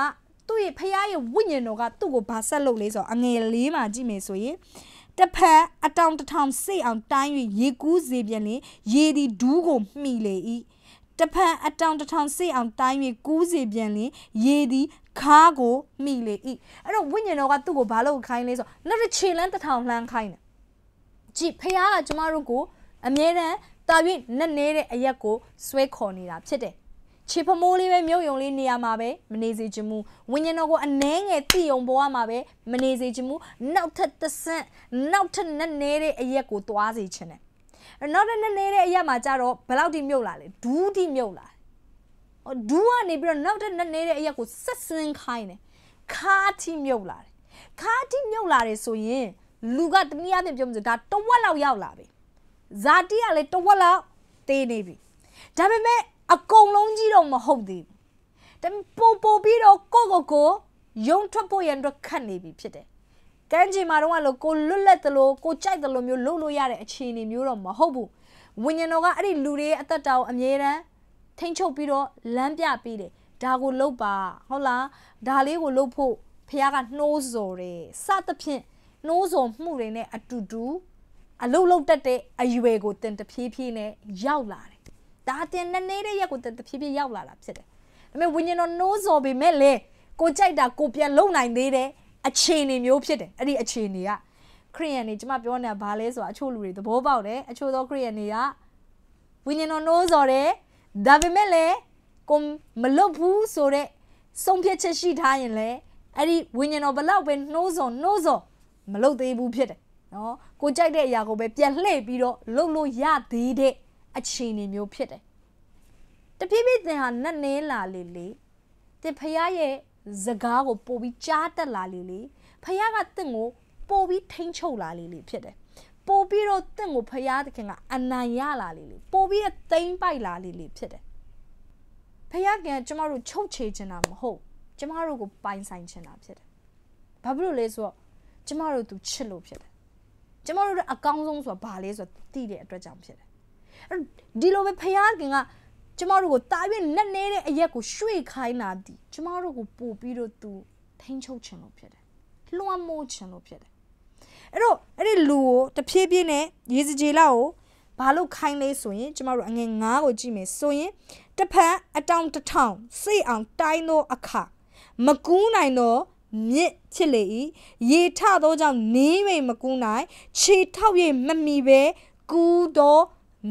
Speaker 1: သူ့ရဲ့ဖယားရဲ့ဝိညာဉ်တော်ကသူ့ကိုဘာဆက်လုပ်လဲဆိုတော့အငယ်လေးမှာကြည့်မယ်ဆိုရင်တစ်ဖက်အတောင်တထောင်စိတ်အောင်တိုင်း၍ရေကူးစေပြန်လင်ရေဒီဒူးကိုမှီလေ၏ တဖန်အတောင်တထောင်စိတ်အောင်တိုင်း၍ကူးစီပြန်လင်ရေသည်ခါကိုမိလေဤအဲ့တော့ဝိညာဉ်တော်ကသူ့ကိုဘာလို့ခိုင်းလဲဆိုနောက်တစ်ခြေလန်းတစ်ထောင်လှမ်းခိုင်းတယ်ကြည့်ဖခင်ကကျမတို့ကိုအမြဲတမ်းတာ၍နဲ့နေတဲ့အရက်ကိုဆွဲခေါ်နေတာဖြစ်တယ်ခြေဖမိုးလေးပဲမြုပ်ယုံလေးနေရာမှာပဲမနေစေချင်ဘူးဝိညာဉ်တော်ကိုအနှဲငယ်တည်ုံဘဝမှာပဲမနေစေချင်ဘူးနောက်ထပ်တစ်ဆင့်နောက်ထပ်နဲ့နေတဲ့အရက်ကိုသွားစေချင်တယ် နောက်တဲ့နေ့နေတဲ့အရက်မှာကြတော့ဘယ်လောက်ထိမြုပ်လာလဲဒူးထိမြုပ်လာဟောဒူးကနေပြီးတော့နောက်တဲ့နေ့နေတဲ့အရက်ကိုဆက်စင်းခိုင်းတယ်ခါထိမြုပ်လာတယ်ခါထိမြုပ်လာတယ်ဆိုရင်လူကတနည်းအားဖြင့်ပြောမှဆိုဒါတဝက်လောက်ရောက်လာပြီဇာတိကလည်းတဝက်လောက်တေးနေပြီဒါပေမဲ့အကုန်လုံးကြီးတော့မဟုတ်သေးဘူးဒါပေမဲ့ပို့ပို့ပြီးတော့ကိုကိုကိုယုံထွက်ဖို့ရန်တော့ခတ်နေပြီဖြစ်တယ် ကမ်းခြေမှာတော့လို့ကိုလွတ်လပ်သလိုကိုကြိုက်သလိုမျိုးလုပ်လို့ရတဲ့အခြေအနေမျိုးတော့မဟုတ်ဘူးဝိညာဉ်တော်ကအဲ့ဒီလူတွေရဲ့အသက်တာကိုအမြဲတမ်းထိမ့်ချုပ်ပြီးတော့လမ်းပြပေးတယ်ဒါကိုလုပ်ပါဟုတ်လားဒါလေးကိုလုပ်ဖို့ဖခင်ကနှိုးဆော်တယ်စသဖြင့်နှိုးဆော်မှုတွေနဲ့အတူတူအလုတ်လုတ်တက်တဲ့အရွယ်ကိုတင်တဖြည်းဖြည်းနဲ့ရောက်လာတယ်ဒါတင်နေနေတဲ့ရက်ကိုတင်တဖြည်းဖြည်းရောက်လာတာဖြစ်တယ်ဒါပေမဲ့ဝိညာဉ်တော်နှိုးဆော်ပေမဲ့လေကိုကြိုက်တာကိုပြန်လုံနိုင်သေးတယ် အခြေအနေမျိုးဖြစ်တယ်အဲ့ဒီအခြေအနေကခရိယန်တွေကျမပြောနေတာဘာလဲဆိုတာအချို့လူတွေသဘောပေါက်တယ်အချို့သောခရိယန်တွေကဝိညာဉ်တော်နိုးစော်တယ်ဒါပေမဲ့လည်းကိုမလွတ်ဘူးဆိုတော့ဆုံးဖြတ်ချက်ရှိထားရင်လည်းအဲ့ဒီဝိညာဉ်တော်ဘလောက်ပဲနှိုးစော်နှိုးစော်မလုပ်သေးဘူးဖြစ်တယ်နော်ကိုကြိုက်တဲ့အရာကိုပဲပြန်လှည့်ပြီးတော့လုပ်လို့ရသေးတဲ့အခြေအနေမျိုးဖြစ်တယ်တဖြည်းဖြည်းသင်ဟာနတ်နေလာလေလေတင်ဖះရဲ့ စကားကိုပို့ပြီးကြားတက်လာလေလေဖះကတင့်ကိုပို့ပြီးထိမ့်ချုပ်လာလေလေဖြစ်တယ်ပို့ပြီးတော့တင့်ကိုဖះသခင်ကအနိုင်ရလာလေလေပို့ပြီးတော့တိမ့်ပိုက်လာလေလေဖြစ်တယ်ဖះကကျမတို့ချုပ်ချေချင်တာမဟုတ်ကျမတို့ကိုပိုင်ဆိုင်ချင်တာဖြစ်တယ်ဘာဖြစ်လို့လဲဆိုတော့ကျမတို့သူချစ်လို့ဖြစ်တယ်ကျမတို့အကောင်းဆုံးဆိုတာဘာလဲဆိုတော့သိတဲ့အတွက်ကြောင့်ဖြစ်တယ်ဒီလိုပဲဖះခင်က ကျမတို့ကိုတာ၍နဲ့နေတဲ့အရက်ကိုရွှေ့ခိုင်းလာသည်ကျမတို့ကိုပို့ပြီးတော့သူထိန်းချုပ်ခြင်းလို့ဖြစ်တယ်လွှမ်းမိုးခြင်းလို့ဖြစ်တယ်အဲ့တော့အဲ့ဒီလူကိုတဖြည်းဖြည်းနဲ့ရေစကြည်လောက်ကိုဘာလို့ခိုင်းလဲဆိုရင်ကျမတို့အငယ်9ကိုကြည့်မယ်ဆိုရင်တစ်ဖက်အတောင်တထောင်စိတ်အောင်တိုင်းသောအခါမကူးနိုင်သောမြစ်ဖြစ်လေ၏ရေထသောကြောင့်နေ၍မကူးနိုင်ခြေထောက်၍မမီပဲကူးသော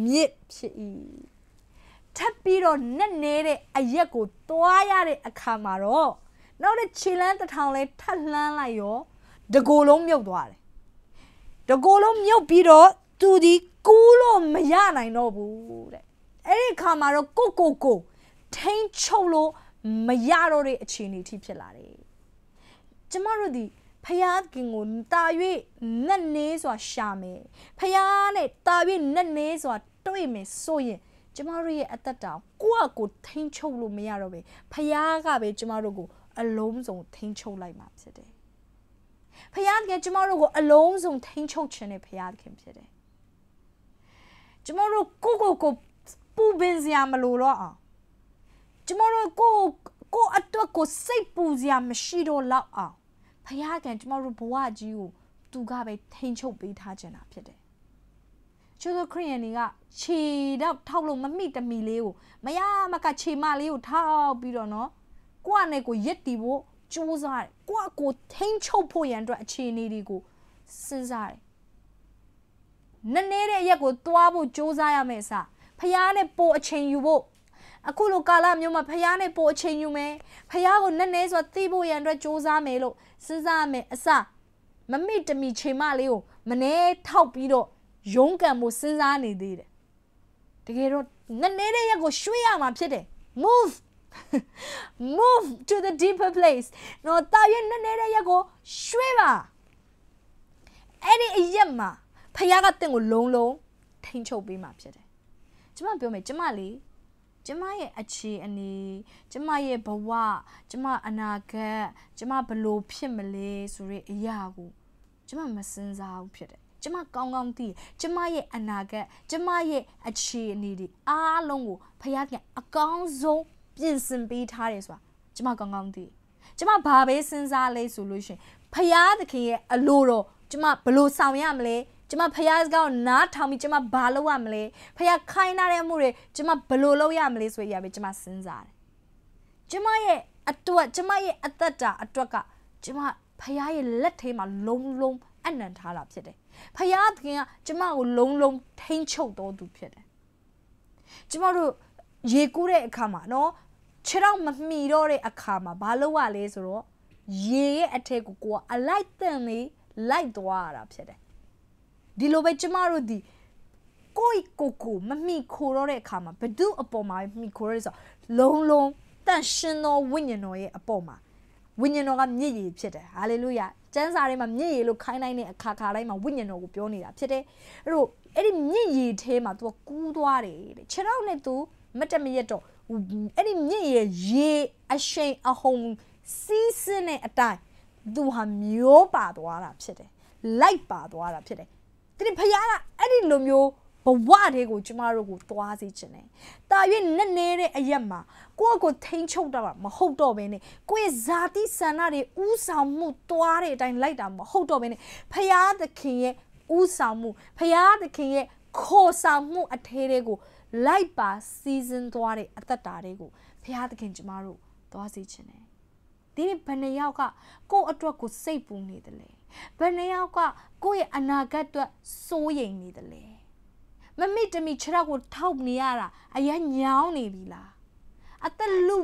Speaker 1: မြစ်ဖြစ်၏ ထပ်ပြီးတော့နဲ့နေတဲ့အရက်ကိုသွားရတဲ့အခါမှာတော့နောက်တဲ့ခြေလန်းတစ်ထောင်လဲထပ်လှမ်းလိုက်ရောတကိုယ်လုံးမြုပ်သွားတယ်တကိုယ်လုံးမြုပ်ပြီးတော့သူဒီကူးလို့မရနိုင်တော့ဘူးတဲ့အဲ့ဒီအခါမှာတော့ကိုကိုကိုထိန်ချုပ်လို့မရတော့တဲ့အခြေအနေထိဖြစ်လာတယ်ကျမတို့ဒီဖယားကင်ကိုတာ၍နက်နေစွာရှာမယ်ဖယားနဲ့တာ၍နက်နေစွာတွေ့မယ်ဆိုရင် ကျမတို့ရဲ့အသက်တာကိုယ့်အကိုထိန်းချုပ်လို့မရတော့ပဲဖခင်ကပဲကျမတို့ကိုအလုံးစုံထိန်းချုပ်လိုက်မှာဖြစ်တယ်ဖခင်ကကျမတို့ကိုအလုံးစုံထိန်းချုပ်ခြင်းနဲ့ဖခင်ခင်ဖြစ်တယ်ကျမတို့ကိုကိုကိုပူပင်စရာမလိုတော့အောင်ကျမတို့ကိုကိုအတွက်ကိုစိတ်ပူစရာမရှိတော့လောက်အောင်ဖခင်ကကျမတို့ဘဝကြီးကိုသူကပဲထိန်းချုပ်ပေးထားခြင်းတာဖြစ်တယ် ချိုးသောခရိယန်တွေကခြေတော့ထောက်လို့မမိတမီလေးကိုမရမကခြေမလေးကိုထောက်ပြီးတော့နော်ကိုကနဲ့ကိုရက်တီဖို့ကြိုးစားတယ်ကိုကကိုထိန်းချုပ်ဖို့ရန်အတွက်အခြေအနေတွေကိုစဉ်းစားတယ်နည်းနည်းတဲ့ရက်ကိုသွားဖို့ကြိုးစားရမယ်အစားဖះနဲ့ပိုအချိန်ယူဖို့အခုလိုကာလမျိုးမှာဖះနဲ့ပိုအချိန်ယူမယ်ဖះကိုနည်းနည်းဆိုသိဖို့ရန်အတွက်ကြိုးစားမယ်လို့စဉ်းစားရမယ်အစားမမိတမီချိန်မလေးကိုမနေထောက်ပြီးတော့ ရုန်းကန်မှုစဉ်းစားနေသေးတယ်တကယ်တော့နည်းနည်းတဲ့ရက်ကိုရွှေ့ရမှာဖြစ်တယ် move move to the deeper place နော်တာရနည်းနည်းတဲ့ရက်ကိုရွှေ့ပါအဲ့ဒီအရက်မှာဖခင်ကတင့်ကိုလုံးလုံးထိန်ချုပ်ပေးမှာဖြစ်တယ်ကျမပြောမယ်ကျမလေကျမရဲ့အခြေအနေကျမရဲ့ဘဝကျမအနာဂတ်ကျမဘလို့ဖြစ်မလဲဆိုတဲ့အရာကိုကျမမစင်စားဘူးဖြစ်တယ် ကျမကောင်းကောင်းသိကျမရဲ့အနာဂတ်ကျမရဲ့အခြေအနေတွေအားလုံးကိုဖခင်ကအကောင်းဆုံးပြင်ဆင်ပေးထားတယ်ဆိုတာကျမကောင်းကောင်းသိကျမဘာပဲစဉ်းစားလဲဆိုလို့ရှင်ဖခင်သခင်ရဲ့အလိုတော်ကျမဘလို့ဆောင်ရမလဲကျမဖះစကားကိုနားထောင်ပြီးကျမဘာလုပ်ရမလဲဖះခိုင်းထားတဲ့အမှုတွေကျမဘယ်လိုလုပ်ရမလဲဆိုရပဲကျမစဉ်းစားတယ်ကျမရဲ့အတွက်ကျမရဲ့အသက်တာအတွက်ကကျမဖះရဲ့လက်ထဲမှာလုံးလုံးအနံထားတာဖြစ်တယ် ဖះသခင်ကကျမကိုလုံးလုံးထိန်းချုပ်တော်သူဖြစ်တယ်ကျမတို့ရေကူးတဲ့အခါမှာနော်ခြေတော့မမီတော့တဲ့အခါမှာဘာလုပ်ရလဲဆိုတော့ရေရဲ့အထက်ကိုကိုကအလိုက်တန်လေးလိုက်သွားရတာဖြစ်တယ်ဒီလိုပဲကျမတို့ဒီကိုယ်ကိုကိုမမိခိုတော့တဲ့အခါမှာဘဒုအပေါ်မှာမိခိုရဲဆိုလုံးလုံးတန်ရှင်သောဝိညာဉ်တော်ရဲ့အပေါ်မှာဝိညာဉ်တော်ကမြင့်ရည်ဖြစ်တယ်ဟာလေလုယာ ကျမ်းစာထဲမှာမြင့်ရည်လို့ခိုင်းလိုက်တဲ့အခါခါတိုင်းမှာဝိညာဉ်တော်ကိုပြောနေတာဖြစ်တယ်အဲ့တော့အဲ့ဒီမြင့်ရည်ထဲမှာ तू ကူးသွားတယ်တဲ့ခြေထောက်နဲ့ तू မတက်မရက်တော့အဲ့ဒီမြင့်ရည်ရေအရှိန်အဟုန်စီးစင်းတဲ့အတိုင်း तू ဟာမျိုးပါသွားတာဖြစ်တယ်လိုက်ပါသွားတာဖြစ်တယ်ဒီဖခင်ကအဲ့ဒီလိုမျိုး ဘဝတွေကိုကျမတို့ကိုသွားစေခြင်းနဲ့တာ၍နဲ့နေတဲ့အရက်မှာကိုယ့်ကိုထိန်းချုပ်တာမဟုတ်တော့ဘဲနဲ့ကိုယ့်ရဲ့ဇာတိဆန္ဒတွေဥဆောင်မှုသွားတဲ့အတိုင်းလိုက်တာမဟုတ်တော့ဘဲနဲ့ဖခင်သခင်ရဲ့ဥဆောင်မှုဖခင်သခင်ရဲ့ခေါ်ဆောင်မှုအထဲတွေကိုလိုက်ပါစီစဉ်သွားတဲ့အသက်တာတွေကိုဖခင်သခင်ကျမတို့သွားစေခြင်းနဲ့ဒီဘယ်နှယောက်ကကိုယ့်အတွက်ကိုစိတ်ပူနေတယ်လေဘယ်နှယောက်ကကိုယ့်ရဲ့အနာဂတ်အတွက်စိုးရိမ်နေတယ်လေ မမိတမီခြေထောက်ကိုထောက်နေရတာအရင်ညောင်းနေပြီလားအသက်လူ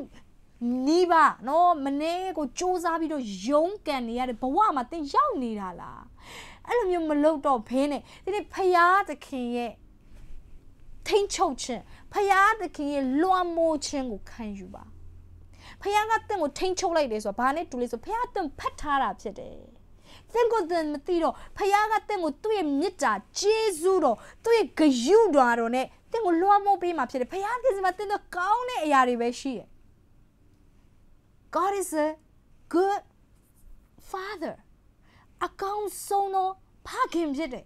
Speaker 1: နီးပါနော်မနေ့ကိုစူးစမ်းပြီးတော့ယုံကန်နေရတဲ့ဘဝမှာတင်ရောက်နေတာလားအဲ့လိုမျိုးမလုပ်တော့ဘဲနဲ့ဒီနေ့ဖရာသခင်ရဲ့ထိန်ချုပ်ခြင်းဖရာသခင်ရဲ့လွှမ်းမိုးခြင်းကိုခံယူပါဖခင်ကတင့်ကိုထိန်းချုပ်လိုက်တယ်ဆိုတော့ဘာနဲ့တူလဲဆိုဖခင်ကတင့်ဖတ်ထားတာဖြစ်တယ် သင်ကိုယ်တည်းမသိတော့ဖခင်ကတင့်ကိုသူ့ရဲ့မေတ္တာကျေးဇူးတော်သူ့ရဲ့ဂရုတော်တော်နဲ့တင့်ကိုလွှမ်းမိုးပေးမှာဖြစ်တယ်ဖခင်ကစီမှာတင့်တော့ကောင်းတဲ့အရာတွေပဲရှိတယ် God is a good father အကောင်းဆုံးသောဖခင်ဖြစ်တယ်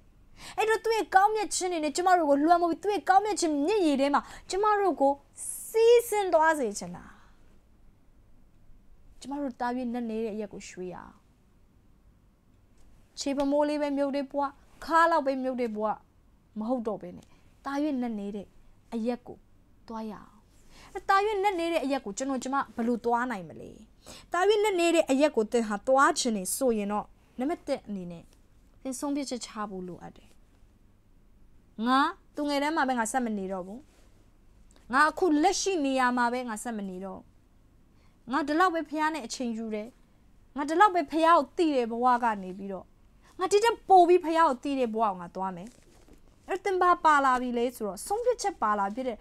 Speaker 1: အဲ့တော့သူ့ရဲ့ကောင်းမြတ်ခြင်းတွေနဲ့ကျမတို့ကိုလွှမ်းမိုးပြီးသူ့ရဲ့ကောင်းမြတ်ခြင်းမြင့်ရည်ထဲမှာကျမတို့ကိုစီးဆင်းသွားစေချင်တာကျမတို့တာ၍နဲ့နေတဲ့အရက်ကိုရွှေ့ရအောင် ခြေပမိုးလေးပဲမြုပ်တဲ့ဘွားခါလောက်ပဲမြုပ်တဲ့ဘွားမဟုတ်တော့ပဲနဲ့တာ၍နဲ့နေတဲ့အရက်ကိုသွားရအောင်တာ၍နဲ့နေတဲ့အရက်ကိုကျွန်တော်ကျမဘယ်လိုသွားနိုင်မလဲတာ၍နဲ့နေတဲ့အရက်ကိုတင်ဟာသွားခြင်းနေဆိုရင်တော့နံပါတ်1အနေနဲ့သင်ဆုံးဖြတ်ချက်ချဖို့လိုအပ်တယ်ငါသူငယ်တန်းမှာပဲငါဆက်မနေတော့ဘူးငါအခုလက်ရှိနေရာမှာပဲငါဆက်မနေတော့ငါဒီလောက်ပဲဖះနဲ့အချိန်ယူတယ်ငါဒီလောက်ပဲဖះကိုတည်တယ်ဘဝကနေပြီးတော့ ငါတိတက်ပို့ပြီးဖះကိုတည်တယ်ဘဝကိုငါသွားမယ်အဲ့တင်ပါပါလာပြီလေဆိုတော့ဆုံးဖြတ်ချက်ပါလာဖြစ်တဲ့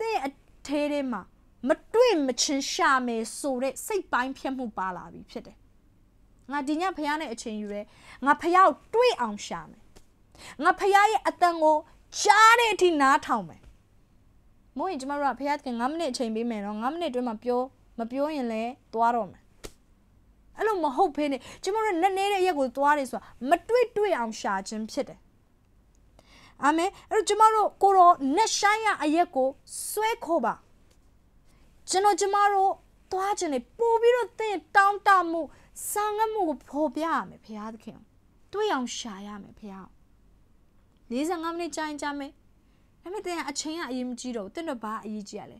Speaker 1: တဲ့အထဲထဲမှာမတွေ့မချင်းရှာမယ်ဆိုတဲ့စိတ်ပိုင်းဖြတ်မှုပါလာပြီဖြစ်တယ်ငါဒီညဖះနဲ့အချိန်ယူရဲငါဖះကိုတွေးအောင်ရှာမယ်ငါဖះရဲ့အတန်ကိုကြားတဲ့အထိနားထောင်မယ်မို့ရင်ကျမတို့ကဖះက9မိနစ်အချိန်ပေးမယ်နော်9မိနစ်အတွင်းမှာပြောမပြောရင်လည်းသွားတော့မယ် အဲ့လိုမဟုတ်ဖေးနဲ့ကျမတို့နဲ့နေတဲ့ရက်ကိုသွားတယ်ဆိုတာမတွေ့တွေ့အောင်ရှာခြင်းဖြစ်တယ်အာမင်အဲ့တော့ကျမတို့ကိုရောနဲ့ဆိုင်ရအရက်ကိုဆွဲခေါ်ပါကျွန်တော်ကျမတို့သွားခြင်းနဲ့ပို့ပြီးတော့သင်တောင်းတမှုစာငတ်မှုကိုဖော်ပြရမယ်ဖရာသခင်တွေ့အောင်ရှာရမယ်ဖရာ45မိနစ်ကြာရင်ကြာမယ်ဒါပေမဲ့သင်ကအချိန်ကအရေးမကြီးတော့ဘူးသင်တို့ဘာအရေးကြီးရလဲ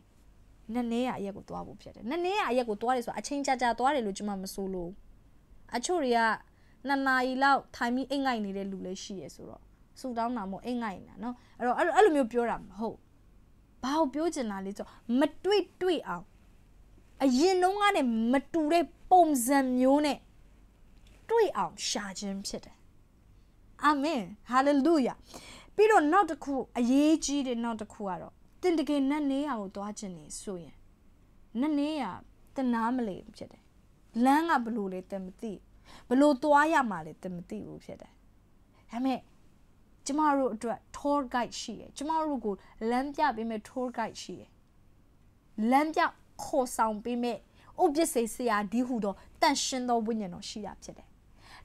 Speaker 1: နည်းနည်းရအရက်ကိုသွားဖို့ဖြစ်တယ်နည်းနည်းရအရက်ကိုသွားတယ်ဆိုတာအချိန်ကြာကြာသွားတယ်လို့ကျွန်မမဆိုလို့အချို့တွေကနှစ်နာရီလောက်ထိုင်ပြီးအိတ်ငိုက်နေတဲ့လူလည်းရှိရဆိုတော့ဆူတောင်းတာမို့အိတ်ငိုက်နေတာနော်အဲ့တော့အဲ့လိုမျိုးပြောတာမဟုတ်ဘာကိုပြောချင်တာလဲဆိုမတွေ့တွေ့အောင်အရင်တုန်းကနဲ့မတူတဲ့ပုံစံမျိုးနဲ့တွေ့အောင်ရှာခြင်းဖြစ်တယ်အာမင်ဟာလေလုယာပြီးတော့နောက်တစ်ခုအရေးကြီးတဲ့နောက်တစ်ခုကတော့ တင်တကယ်နတ်နေရကိုသွားခြင်းနေဆိုရင်နတ်နေရတနာမလေဖြစ်တယ်လမ်းကဘလို့လဲတင်မသိဘလို့သွားရမှာလဲတင်မသိဘူးဖြစ်တယ်ဒါပေမဲ့ကျမတို့အတွက် tour guide ရှိတယ်ကျမတို့ကိုလမ်းပြပေးမဲ့ tour guide ရှိတယ်လမ်းပြခေါ်ဆောင်ပေးမဲ့ဥပ္ပစေဆရာဒီဟုသောတန်ရှင်သောဝိညာဉ်တော်ရှိတာဖြစ်တယ်